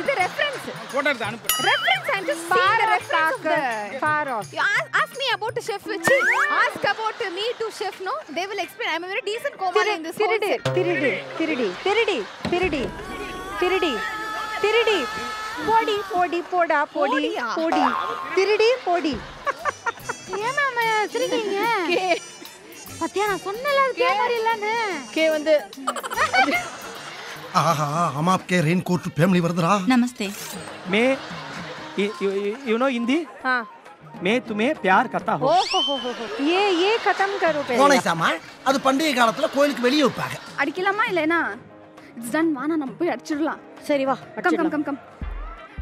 இது ரெஃபரன்ஸ் போட்டோ எடுத்து அனுப்பு ரெஃபரன்ஸ் அண்ட் ஜஸ்ட் பார் பாக்க for of ask me about chef which ask about me to chef no they will explain I am very decent Comali in this திருடி திருடி திருடி திருடி திருடி திருடி திருடி போடி போடி போடா போடி போடி திருடி போடி ஏன் மேம் சிரிக்கிறீங்க பத்தியா நான் சொன்னல அது கே மாதிரி இல்லன்னு கே வந்து आहा हम आपके रेनकोट फैमिली वर्दरा नमस्ते मैं यू नो हिंदी हाँ मैं तुम्हें प्यार करता हूँ ஓ ஹோ ஹோ ஹோ ஹோ. ये ये खत्म करो पहले கோணைசாமா அது பண்டிகை காலத்துல கோயிலுக்கு வெளியே வைப்பாங்க அடிக்கலாமா இல்லைனா இட்ஸ் டன் வானா நம்ம போய் அடிச்சிடலாம் சரி வா கம் கம் கம் கம்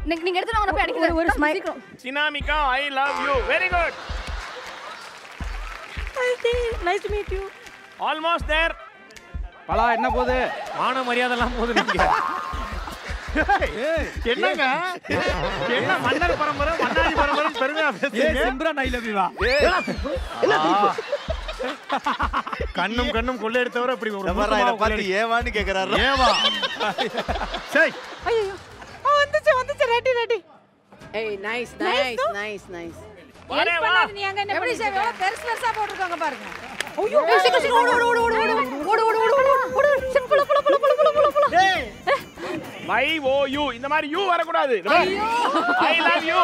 நீங்க நீங்க எடுத்து வாங்க நான் போய் அடிக்கிறேன் ஒரு Come, smile. சீக்கிரம். Sinamika I love you very good nice to meet you almost there Bala என்ன போகுது? மான மரியாதைலாம் போது நீங்க என்னங்க? என்ன மன்னர் பரம்பரை மன்னாடி பரம்பரை பெருமையா பேசுறீங்க? சிம்ரன் ஐ லவ் யூ கண்ணும் கண்ணும் கொள்ளையடித்தவரை இப்படி ஒரு மாதிரி இதை பார்த்து ஏவான்னு கேக்குறாரு. ஏவா? சரி. ஐயோ வந்துச்சு வந்துச்சு. ரெடி ரெடி ஏய் நைஸ் நைஸ் நைஸ் நைஸ் வரே நீ அங்க என்ன எப்படி சார் பெருசு பெருசா போட்டுருக்காங்க பாருங்க ஐயோ சீக்கிரம் சீக்கிரம் ஓடு ஓடு ஓடு ஓடு ஓடு ஓடு ஓடு ஓடு ஓடு ஓடு சீக்கிரம் புல புல புல புல புல புல புல மை ஓ யூ இந்த மாதிரி யூ வரக்கூடாது ஐ லவ் யூ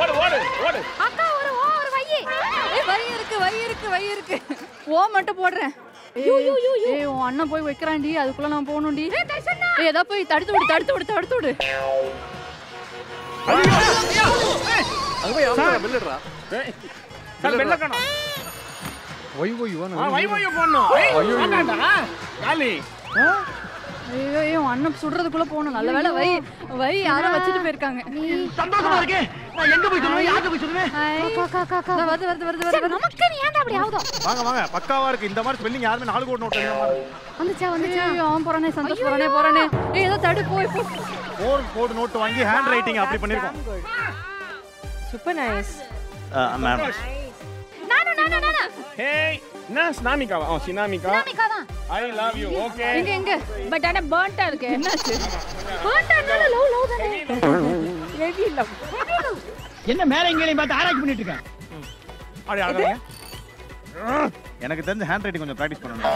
ஓடு ஓடு ஓடு அக்கா ஒரு ஓ ஒரு வையி ஏய் வரி இருக்கு வரி இருக்கு வரி இருக்கு ஓ மட்டும் போடுறேன் ஏய் உன் அண்ணன் போய் வைக்கறான்டி அதுக்குள்ள நான் போகணும்டி ஏய் ஏதா போய் தடுத்து விடு தடுத்து விடு தடுத்து விடு அது போய் அவங்க பில்லுடா சார் வெள்ள கணம். ஒய் ஒய் ஆ வை வை போடணும் ஐயோ காலி. ஐயோ ஐயோ உன் அண்ணன் சுடுறதுக்குள்ள போகணும். நல்ல வேளை வை. வை யாரோ வச்சுட்டு போயிருக்காங்க. சந்தோஷமா இருக்கே. நான் எங்க போய் சொல்லுவேன்? யாருக்கு போய் சொல்லுவேன்? அக்கா அக்கா அக்கா வருது வருது வருது வருது நமக்கு நீ ஏன்டா அப்படி ஆகுதோ? வாங்க வாங்க. பக்காவா இருக்கு. இந்த மாதிரி ஸ்பெல்லிங் யாருமே நாலு கோட் நோட் எழுத மாதிரி வந்துச்சா வந்துச்சா? ஐயோ. அவன் போறானே சந்தோஷ் போறானே போறானே. ஏய் ஏதோ தடு போய் போ ஃபோர் கோட் நோட் வாங்கி ஹேண்ட் ரைட்டிங் அப்படி பண்ணிருக்கோம். சூப்பர் நைஸ் மேம் நானு நானு நானு ஹேய் என்ன சினாமிகா ஓ சினாமிகா சினாமிகா தான் ஐ லவ் யூ ஓகே எங்க எங்க பட் ஆனா பர்ன்ட்டா இருக்கு. என்னாச்சு? போட்டானால லவ் லவ் தானே. ஹெவி லவ் என்ன மேல எங்கேயும் பார்த்து ஆராய்ச்சி பண்ணிட்டு இருக்கேன்? அப்படி அழகாங்க எனக்கு தெரிஞ்ச ஹேண்ட் ரைட்டிங் கொஞ்சம் ப்ராக்டிஸ் பண்ணணும்.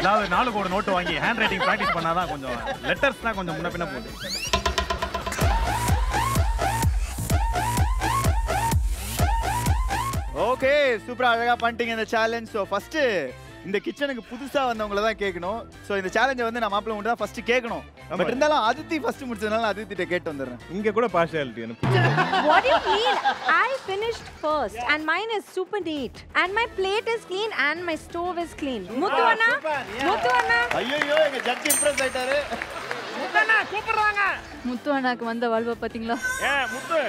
ஏதாவது நாலு கோடு நோட்டு வாங்கி ஹேண்ட் ரைட்டிங் ப்ராக்டிஸ் பண்ணாதான் கொஞ்சம் லெட்டர்ஸ் தான் கொஞ்சம் முன்ன பின்ன போகுது. ஓகே சூப்பராக அழகாக பண்ணிட்டீங்க இந்த சேலஞ்ச் ஸோ ஃபஸ்ட்டு இந்த கிச்சனுக்கு புதுசாக வந்தவங்கள தான் கேட்கணும். ஸோ இந்த சேலஞ்சை வந்து நான் மாப்பிள்ள மட்டும் தான் ஃபஸ்ட்டு கேட்கணும். பட் இருந்தாலும் அதித்தி ஃபர்ஸ்ட் முடிச்சதுனால அதித்திட்ட கேட்டு வந்துடுறேன். இங்கே கூட பார்ஷியாலிட்டி எனக்கு. What you mean I finished first and mine is super neat and my plate is clean and my stove is clean Muthu அண்ணா முத்து அண்ணா ஐயோ எங்க ஜட்ஜ் இம்ப்ரஸ் ஆயிட்டாரு. கூப்பிடுறாங்க? முத்து அண்ணாக்கு வந்த வாழ்வை பாத்தீங்களா ஏ முத்து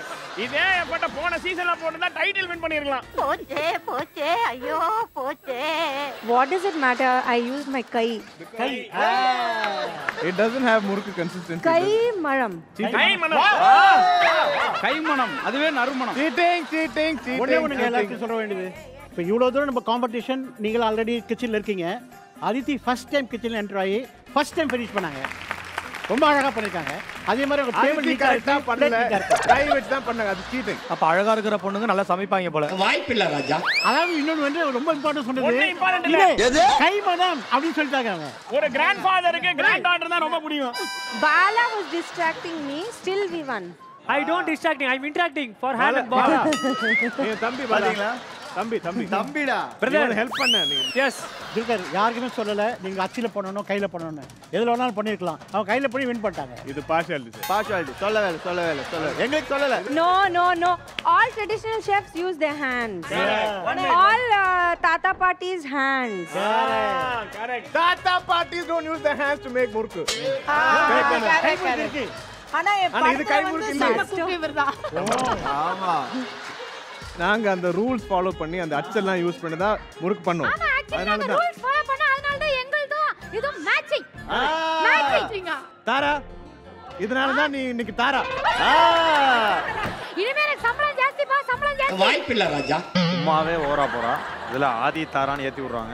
இதே என்கிட்ட போன சீசன்ல போட்டுதான் டைட்டில் வின் பண்ணிருக்கலாம். போச்சே போச்சே ஐயோ போச்சே. What does it matter? I use my kai. Guy it doesn't have murukku consistency Kai maram. கை மனம். கைமணம் அதுவே நறுமணம். சீட்டிங் சீட்டிங் ஒண்ணே ஒண்ணுங்க எல்லாத்தையும் சொல்ல வேண்டியது. இப்போ இவ்வளோ தூரம் நம்ம காம்படிஷன் நீங்கள் ஆல்ரெடி கிச்சனில் இருக்கீங்க. அதித்தி ஃபர்ஸ்ட் டைம் கிச்சனில் என்டர் ஆகி ஃபர்ஸ்ட் டைம் ஃபினிஷ் பண்ணாங்க. ரொம்ப அழகா பண்ணிருக்காங்க. அதே மாதிரி அவங்க பேமெண்ட் கரெக்டா பண்ணல. பிரைவேட் தான். பண்ணாங்க அது சீட்டிங் அப்ப அழகா இருக்கிற பொண்ணுங்க நல்லா சமைப்பாங்க போல. வாய்ப்பு இல்ல ராஜா. அதாவது இன்னொன்னு வந்து ரொம்ப இம்பார்ட்டன்ட் சொன்னது. கைமணம் அப்படின்னு சொல்லிட்டாங்க ஒரு கிராண்ட் ஃபாதருக்கு கிராண்ட் டாட்டர் தான் ரொம்ப பிடிக்கும். Bala was distracting me still we won I don't distracting I am interacting for hand Bala. தம்பி பாத்தீங்களா? தம்பி தம்பி. தம்பிடா. பிரதர் ஹெல்ப் பண்ண நீ. எஸ் துர்கர் யாருக்குமே சொல்லலை. நீங்கள் அச்சில் பண்ணணும் கையில் பண்ணணும் எதில் வேணாலும் பண்ணியிருக்கலாம் அவங்க கையில் பண்ணி வின் பண்ணிட்டாங்க. இது பார்ஷியாலிட்டி சார் பார்ஷுவாலிட்டி சொல்ல வேலை சொல்ல வேலை சொல்ல எங்களுக்கு சொல்லல. No, no. All traditional chefs use their hands. All uh, Tata parties hands. Correct தாத்தா பாட்டிஸ் don't use the hands to make murukku ஆனா இது கை முறுக்கு இல்லை. ஆமா. நாங்க அந்த ரூல்ஸ் ஃபாலோ பண்ணி அந்த அச்செல்லாம் யூஸ் பண்ணி தான் முறுக்கு ஆக்சுவலி அதனால தான். ரூல்ஸ் ஃபாலோ பண்ண அதனால தான் எங்களுதும் இது மேட்சிங் மேட்சிங் தாரா இதனால தான் நீ இன்னைக்கு தாரா. இனிமே எனக்கு சம்பளம் ஜாஸ்தி பா சம்பளம் ஜாஸ்தி. வாய்ப்பில்லை ராஜா. சும்மாவே ஓரா போறா. இதுல ஆதி தாரான்னு ஏத்தி விடுறாங்க.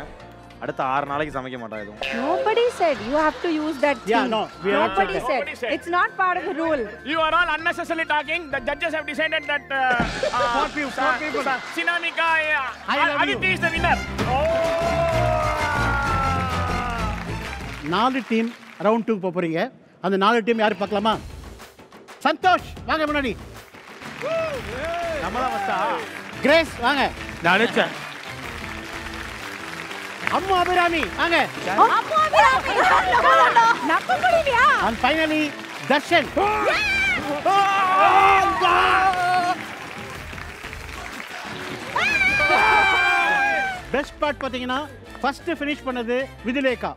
அடுத்த ஆறு நாளைக்கு சமைக்க மாட்டா எதுவும் Nobody said you have to use that Yeah, thing. no, we Nobody said. Nobody said. It's not part of the rule. You are all unnecessarily talking. The judges have decided that uh, uh, Four people, four people. Sinamika, uh, I love you. Aditi is the winner. நாலு team round two போறீங்க அந்த நாலு team யாரு பார்க்கலாமா சந்தோஷ் வாங்க முன்னாடி நம்மளா வச்சா கிரேஸ் வாங்க நான் நினைச்சேன் அம்மு அபிராமி வாங்க. நம்ப முடியலையா and finally Darshan. Best part பார்த்தீங்கன்னா ஃபர்ஸ்ட் ஃபினிஷ் பண்ணது விதுலேகா.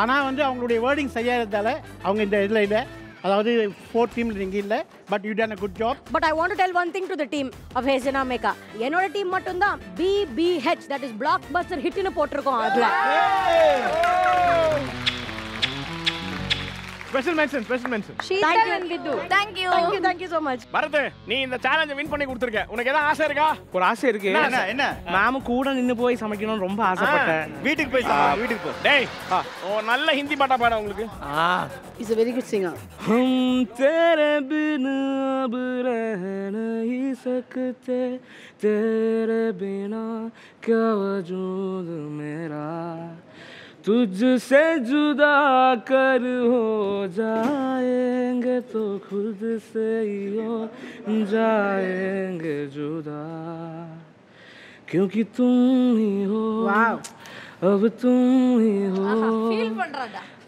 ஆனால் வந்து அவங்களுடைய வேர்டிங் சரியா இருந்தால அவங்க இந்த இதில் இல்லை. அதாவது ஃபோர் டீமில் நீங்கள் இல்லை but you done a good job but I want to tell one thing to the team of ஹேசனா மேக்கா என்னோட டீம் மட்டும் தான் BBH that is blockbuster ஹிட்னு போட்டிருக்கோம் அதுல. Special mention, special mention. Thank you, Vidhu. Thank you. Thank you, thank you so much. Bharath நீ இந்த சேலஞ்சை வின் பண்ணி கொடுத்துருக்க உனக்கு ஏதாவது ஆசை இருக்கா ஒரு ஆசை இருக்கு என்ன, என்ன, என்ன? மேம் கூட நின்னு போய் சமைக்கணும்னு ரொம்ப ஆசைப்பட்டேன் வீட்டுக்கு போய் சாப்பிடு, வீட்டுக்கு போ டேய் ஓ நல்ல ஹிந்தி பாட்டா பாட உங்களுக்கு is a very good singer हम तेरे बिन अब रह नहीं सकते तेरे बिना क्या वजूद मेरा तुझसे जुदा कर हो जाएँगे तो खुद से ही हो जाएँगे जुदा। क्योंकि तुम ही हो अब तुम ही हो।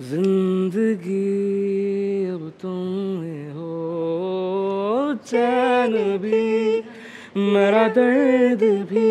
ज़िंदगी अब तुम ही हो। चैन भी मेरा दर्द भी।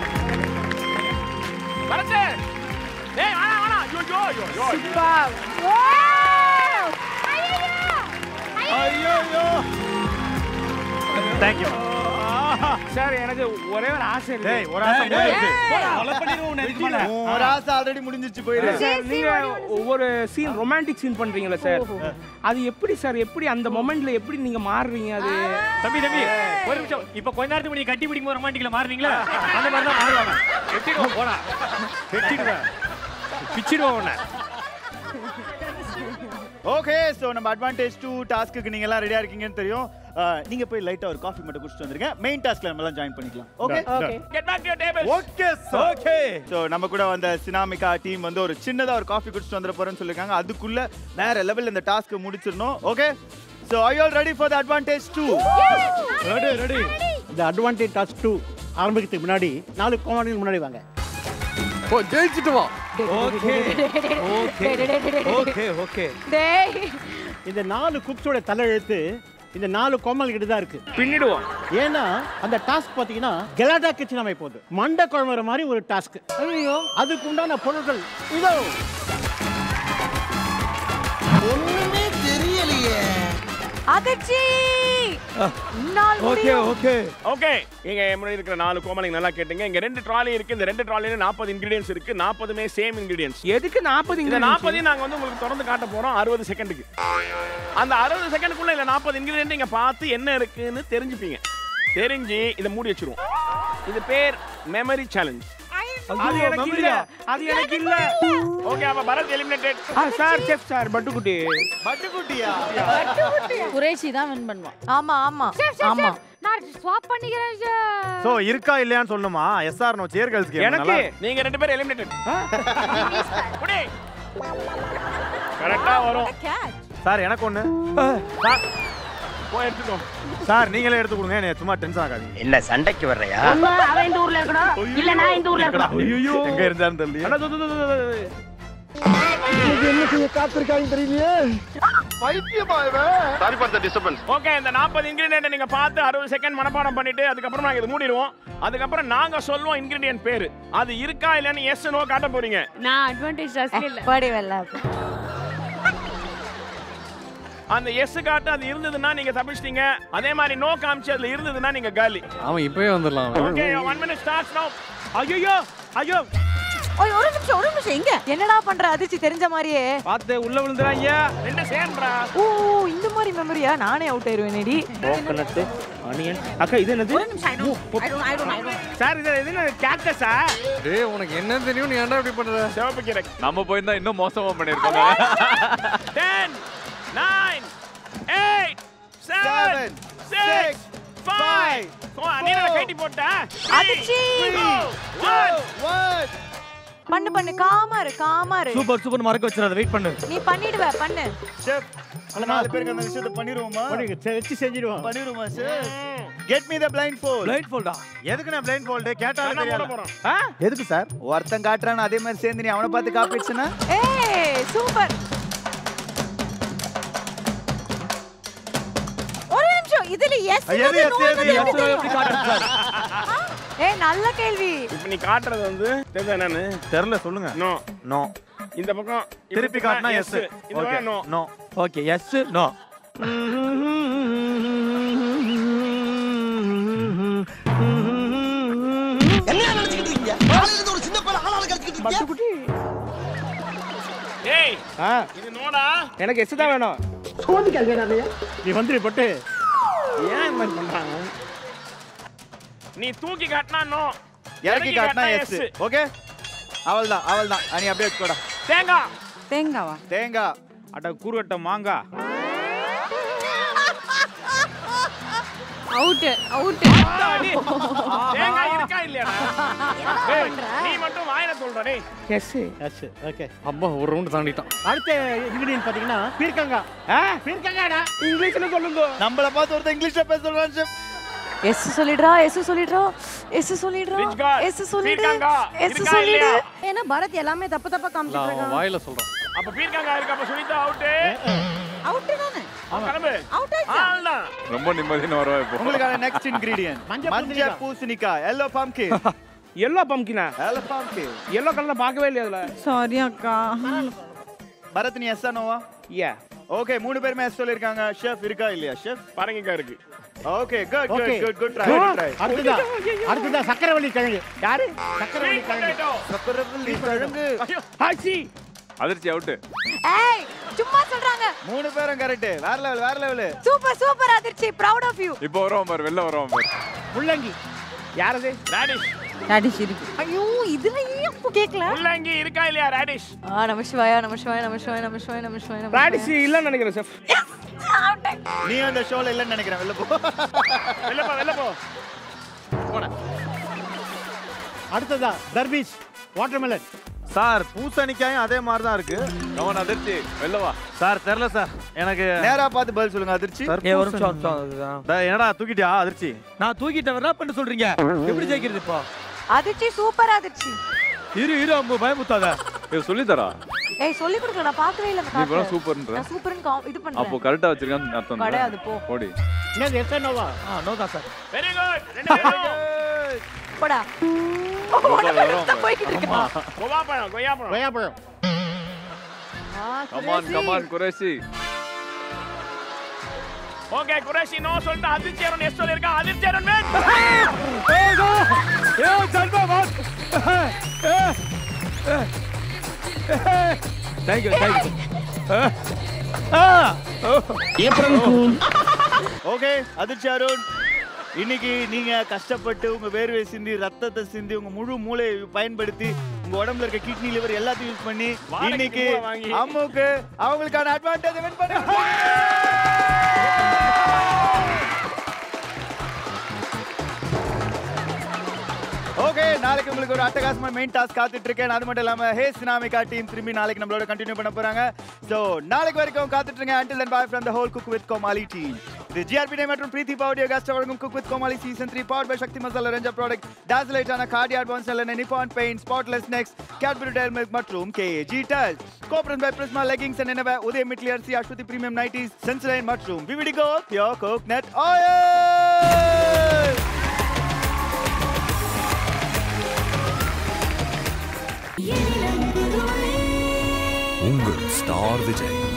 பரத் டேய் வாடா வாடா யோ யோ யோ யோ சூப்பர் ஐயோ யோ தேங்க் யூ சார் எனக்கு ஒரே ஒரு ஆசை இருக்கு டேய், ஒரு ஆசை முடிஞ்சிருச்சு. கொலை பண்ணிடுவோம் உன்னை இதுக்கு மேல. ஒரு ஆசை ஆல்ரெடி முடிஞ்சிருச்சு போயிரு. சார் நீங்க ஒவ்வொரு சீன் ரொமான்டிக் சீன் பண்றீங்களா சார். அது எப்படி சார்? எப்படி அந்த மொமெண்ட்ல எப்படி நீங்க மாறுறீங்க அது? தம்பி தம்பி ஒரு நிமிஷம். இப்ப கொஞ்ச நேரத்துக்கு முன்னாடி கட்டி பிடிக்கும் ரொமான்டிக்ல மாறுறீங்களா அந்த மாதிரி தான் மாறுவாங்க. வெட்டிடுவோம் போடா. வெட்டிடுவேன் பிச்சிடுவோம் உன்னை. ஓகே சோ நம்ம அட்வான்டேஜ் டூ டாஸ்க்கு நீங்க எல்லாம் ரெடியா இருக்கீங்கன்னு தெரியும். நீங்க போய் லைட்டா ஒரு காஃபி மட்டும் குடிச்சிட்டு வந்துருங்க. மெயின் டாஸ்க்ல நம்ம எல்லாம் ஜாயின் பண்ணிக்கலாம். Okay back to your tables. Okay okay so நம்ம கூட வந்த சினாமிகா டீம் வந்து ஒரு சின்னதா ஒரு காஃபி குடிச்சிட்டு வந்துட போறேன்னு சொல்லிருக்காங்க. அதுக்குள்ள வேற லெவல் இந்த டாஸ்க் முடிச்சிடணும். Okay so I all ready for the advantage two ready ready இந்த அட்வான்டேஜ் டாஸ்க் டூ ஆரம்பிக்கிறதுக்கு முன்னாடி நாலு கோமாளிகள் முன்னாடி வாங்க. ஓ ஜெயிச்சுட்டு வா. ஓகே ஓகே ஓகே டேய். இந்த நாலு குக்ஸோட தலையெழுத்து இந்த நாலு கோமல் கிட்ட தான் இருக்கு. பின்னிடுவோம். ஏன்னா அந்த டாஸ்க் பாத்தீங்கன்னா கெலாட்டா கிச்சன் அமைப்போது மண்டை குழம்புற மாதிரி ஒரு டாஸ்க் ஐயோ அதுக்கு உண்டான பொருட்கள் இதோ. ஒண்ணுமே தெரியலையே. அதிர்ச்சி நாள் ஓகே ஓகே. ஓகே இங்க முன்னாடி இருக்கிற நாலு கோமலைங்க நல்லா கேட்டுங்க. இங்க ரெண்டு ட்ராலி இருக்கு. இந்த ரெண்டு ட்ராலில 40 இன்கிரிடியன்ஸ் இருக்கு. 40மே சேம் இன்கிரிடியன்ஸ் எதுக்கு 40 இந்த ingredients? 40 நாங்க வந்து உங்களுக்கு திறந்து காட்ட போறோம். 60 செகண்டுக்கு அந்த 60 செகண்டுக்குள்ள இல்ல 40 இன்கிரிடியன்ட் நீங்க பார்த்து என்ன இருக்குன்னு தெரிஞ்சுப்பீங்க. தெரிஞ்சு இதை மூடி வச்சிருவோம். இது பேர் மெமரி சேலஞ்ச் அது எனக்கு இல்ல. அது எனக்கு இல்ல. ஓகே அப்ப பரத் எலிமினேட்டட் ஆ சார் செஃப் சார் பட்டுக்குட்டி. பட்டுக்குட்டியா? தான் வின் பண்ணுவான். ஆமா ஆமா. ஆமா. நான் ஸ்வாப் பண்ணிக்கிறேன் chef. சோ இருக்கா இல்லையான்னு நோ சேர் கேர்ள்ஸ் கேம் எனக்கு. நீங்க ரெண்டு பேரும் எலிமினேட்டட் புடி கரெக்டா வரும். சார் எனக்கு சார் போய் எடுத்துக்கோ சார் நீங்களே எடுத்து கொடுங்க என்னை சும்மா டென்ஷன் ஆகாதீங்க. என்ன சண்டைக்கு வர்றையா? அவன் இந்த ஊர்ல இருக்கணும். இல்ல நான் இந்த ஊர்ல இருக்கணும். ஐயோ. எங்க இருந்தாருன்னு தெரியல என்ன செய்ய காத்திருக்காங்க தெரியலையே? பைத்தியமா sorry for the disturbance okay இந்த 40 இன்கிரிடியன்ட் நீங்க பார்த்து 60 செகண்ட் மனப்பாடம் பண்ணிட்டு அதுக்கப்புறம் நாங்க இது மூடிடுவோம். அதுக்கப்புறம் நாங்க சொல்லுவோம் இன்கிரிடியன்ட் பேரு. அது இருக்கா இல்லன்னு எஸ் நோ காட்ட போறீங்க. நான் அட்வான்டேஜ் அந்த எஸ் காட்டு அது இருந்ததுன்னா நீங்க தப்பிச்சிட்டீங்க. அதே மாதிரி நோ காமிச்சு அதுல இருந்ததுன்னா நீங்க காலி. அவன் இப்பவே வந்துடலாம். ஓகே 1 மினிட் ஸ்டார்ட்ஸ் நவ ஐயோ. ஐயோ ஓய் ஒரு நிமிஷம் ஒரு நிமிஷம். எங்க? என்னடா பண்ற? அதிர்ச்சி தெரிஞ்ச மாதிரியே. பார்த்து உள்ள விழுந்துறாங்க ரெண்டு சேம்ரா. ஓ இந்த மாதிரி மெமரியா நானே அவுட் ஆயிருவேனேடி. கோகனட் ஆனியன் அக்கா இது என்னது? ஒரு நிமிஷம் I don't I don't I don't I don't sir இது இது என்ன கேக்டஸா டேய் உனக்கு என்ன தெரியும்? நீ ஏன்டா இப்படி பண்ற? சிவப்பு கீரை. நம்ம போயிருந்தா இன்னும் மோசமா பண்ணிருப்பாங்க 10 9 8 7 6 5 ஓ அனில கைட்டி போட்டா? அதிர்ச்சி. 1 பண்ணு பண்ணு. காமா இரு காமா இரு. சூப்பர் சூப்பர் மறக்க வச்சிடாத. வெயிட் பண்ணு. நீ பண்ணிடுவ பண்ணு. ஷெஃப் அந்த நாலு பேருக்கு அந்த விஷயத்தை பண்ணிடுவோமா? வச்சு செஞ்சிடுவோம். பண்ணிடுவோமா sir get me the blindfold blind ஃபோல்டா எதுக்கு நான் பிளைண்ட் ஃபோல்டு கேட்டாலும் தெரியாது எதுக்கு சார் ஒருத்தன் காட்டுறான் அதே மாதிரி சேர்ந்து நீ அவனை பார்த்து காப்பிடுச்சுன்னா? ஏய் சூப்பர் இதுல எஸ் எது எஸ் எப்படி காட்டுறது சார் ஏய் நல்ல கேள்வி. இப்போ நீ காட்டுறது வந்து தெரியுதா என்னன்னு? தெரியல சொல்லுங்க. நோ நோ இந்த பக்கம் திருப்பி காட்டினா எஸ் இந்த பக்கம் no no okay yes no என்ன நினைச்சுக்கிட்டு இருக்கீங்க? ஒரு சின்ன பையன் ஆளாள கழிச்சுக்கிட்டு இருக்கீங்க. ஏய் இது நோடா எனக்கு எஸ் தான் வேணும். நீ வந்துரு பட்டு. ஏன் இந்த மாதிரி பண்றாங்க? நீ தூக்கி காட்டினா நோ இறக்கி காட்டினா எஸ் ஓகே அவள் தான் அவள் தான் நீ அப்படியே தேங்காய். தேங்காவா? தேங்காய். அட கூறுகட்ட மாங்காய். அவுட் அவுட் [laughs] தேங்காய் இருக்கா இல்லையாடா? ஏய், நீ மட்டும் வாயில சொல்ற டேய். எஸ் எஸ் ஓகே அம்மா ஒரு ரவுண்ட் தாண்டிட்டான். அடுத்த இன்கிரீடியன்ட் பாத்தீங்கன்னா பீர்க்கங்கா. பீர்க்கங்காடா. இங்கிலீஷ்ல சொல்லுங்க. நம்மள பார்த்து ஒருத்தன் இங்கிலீஷ்ல பேச சொல்றான் ஷெஃப் எஸ் சொல்லிடுறா எஸ் சொல்லிடுறா எஸ் சொல்லிடுறா எஸ் சொல்லிடு எஸ் சொல்லிடு? ஏன்னா பரத் எல்லாமே தப்பு தப்பா காமிச்சிட்டு இருக்கான். வாயில சொல்றான். அப்ப பீர்க்கங்காய் இருக்கு அப்ப சுனிதா அவுட் அவுட் தானே? ரொம்ப வருவா இப்போ. உங்களுக்கான நெக்ஸ்ட் இன்கிரீடியன்ட் மஞ்சள் பூசணிக்காய் எல்லோ பம்கின் எல்லோ பம்கினா எல்லோ பம்கின் எல்லோ கலர்ல பார்க்கவே இல்லையா அதுல? சாரி அக்கா. பரத் நீ எஸ் நோவா யா ஓகே மூணு பேருமே எஸ் சொல்லிருக்காங்க ஷெஃப் இருக்கா இல்லையா ஷெஃப் பரங்கிக்காய் இருக்கு. Okay good good good good try try அடுத்ததா? அடுத்ததா? சக்கரவள்ளி கிழங்கு. யாரு? சக்கரவள்ளி கிழங்கு. சக்கரவள்ளி கிழங்கு. அதிர்ச்சி அவுட்டு. ஏய் சும்மா சொல்றாங்க. மூணு பேரும் கரெக்ட் வேற லெவல் வேற லெவல் சூப்பர் சூப்பர் அதிர்ச்சி. Proud of you. இப்போ வருவான் பாரு வெளில வருவான் பாரு. முள்ளங்கி. யாரது? ராடிஷ் ரடிஷ் இருக்கு. ஐயோ இதுல ஏன் அப்போ கேக்கல. முள்ளங்கி இருக்கா இல்லையா ராடிஷ் ஆ நம சிவாயா நம சிவாயா நம சிவாயா நம சிவாயா நம சிவாயா நம ராடிஷ் இல்லன்னு நினைக்கிறேன் செஃப் நீ அந்த ஷோல இல்லன்னு நினைக்கிறேன் வெளில போ. வெளில போ வெளில போ. அடுத்ததா தர்பீஸ் வாட்டர்மெலன் சார் பூசணிக்காயும் அதே மாதிரி தான் இருக்கு. கவன் அதிர்ச்சி. வெளில வா. சார் தெரியல சார். எனக்கு நேரா பார்த்து பதில் சொல்லுங்க அதிர்ச்சி. ஒரு நிமிஷம், என்னடா தூக்கிட்டியா? அதிர்ச்சி. நான் தூக்கிட்டேன் என்ன பண்ண சொல்றீங்க? எப்படி ஜெயிக்கிறது இப்போ? அதிர்ச்சி சூப்பர் அதிர்ச்சி. இரு இரு அம்பு பயமுத்தாத இது சொல்லி தரா. ஏய் சொல்லி கொடுக்கல நான் பார்க்கவே இல்ல நீ கூட. சூப்பர்ன்ற. நான் சூப்பர்னு இது அப்போ பண்றேன் கரெக்டா வச்சிருக்கான்னு அர்த்தம் கிடையாது, போ. ஓடி. என்னது எஸ் நோவா ஆ நோ தான் சார் வெரி குட் ரெண்டு பேரும். [laughs] போடா வரும் தான் போய்கிட்டு இருக்கேன் கொய்யா பழம் கொய்யா பழம் கொய்யாப்பழம் come on come on Qureshi okay Qureshi no சொல்லிட்டு அதிர்ச்சி அருண் எஸ் சொல்லிருக்கா அதிர்ச்சி Arun man A Salma boss thank you thank you okay அதிர்ச்சி அருண் இன்னைக்கு நீங்க கஷ்டப்பட்டு உங்க வேர்வை சிந்தி ரத்தத்தை சிந்தி உங்க முழு மூளையை பயன்படுத்தி உங்க உடம்புல இருக்க கிட்னி லிவர் எல்லாத்தையும் யூஸ் பண்ணி இன்னைக்கு. அம்முக்கு அவங்களுக்கான அட்வான்டேஜ் வின் பண்ணி ஓகே நாளைக்கு உங்களுக்கு நாளைக்கு ஒரு அட்டகாசமா மெயின் டாஸ்க் காத்துட்டு இருக்கேன் அது மட்டும் இல்லாம ஹே சினாமிகா டீம் திரும்பி நாளைக்கு நம்மளோட கண்டினியூ பண்ண போறாங்க. சோ நாளைக்கு வரைக்கும் காத்துட்டு இருங்க until then bye from the whole cook with Comali team இது ஜிஆர்பி டே மற்றும் பிரீத்தி பாவடியோ கஸ்ட் வழங்கும் cook with Comali season three power by Sakthi masala range product டாஸ்லைட் ஆன கார்டி அட்வான்ஸ் எல்லாம் Nippon paint spotless next Cadbury Dale milk மற்றும் கேஏஜி டல் கோப்ரன் பை பிரிஸ்மா லெகிங்ஸ் அண்ட் என்னவ உதய மிட்லி அரிசி அஸ்வதி பிரீமியம் நைட்டிஸ் சென்சரைன் மற்றும் விவிடிகோ பியோர் கோக்னட் ஆயில் உங்கள் ஸ்டார் விஜய்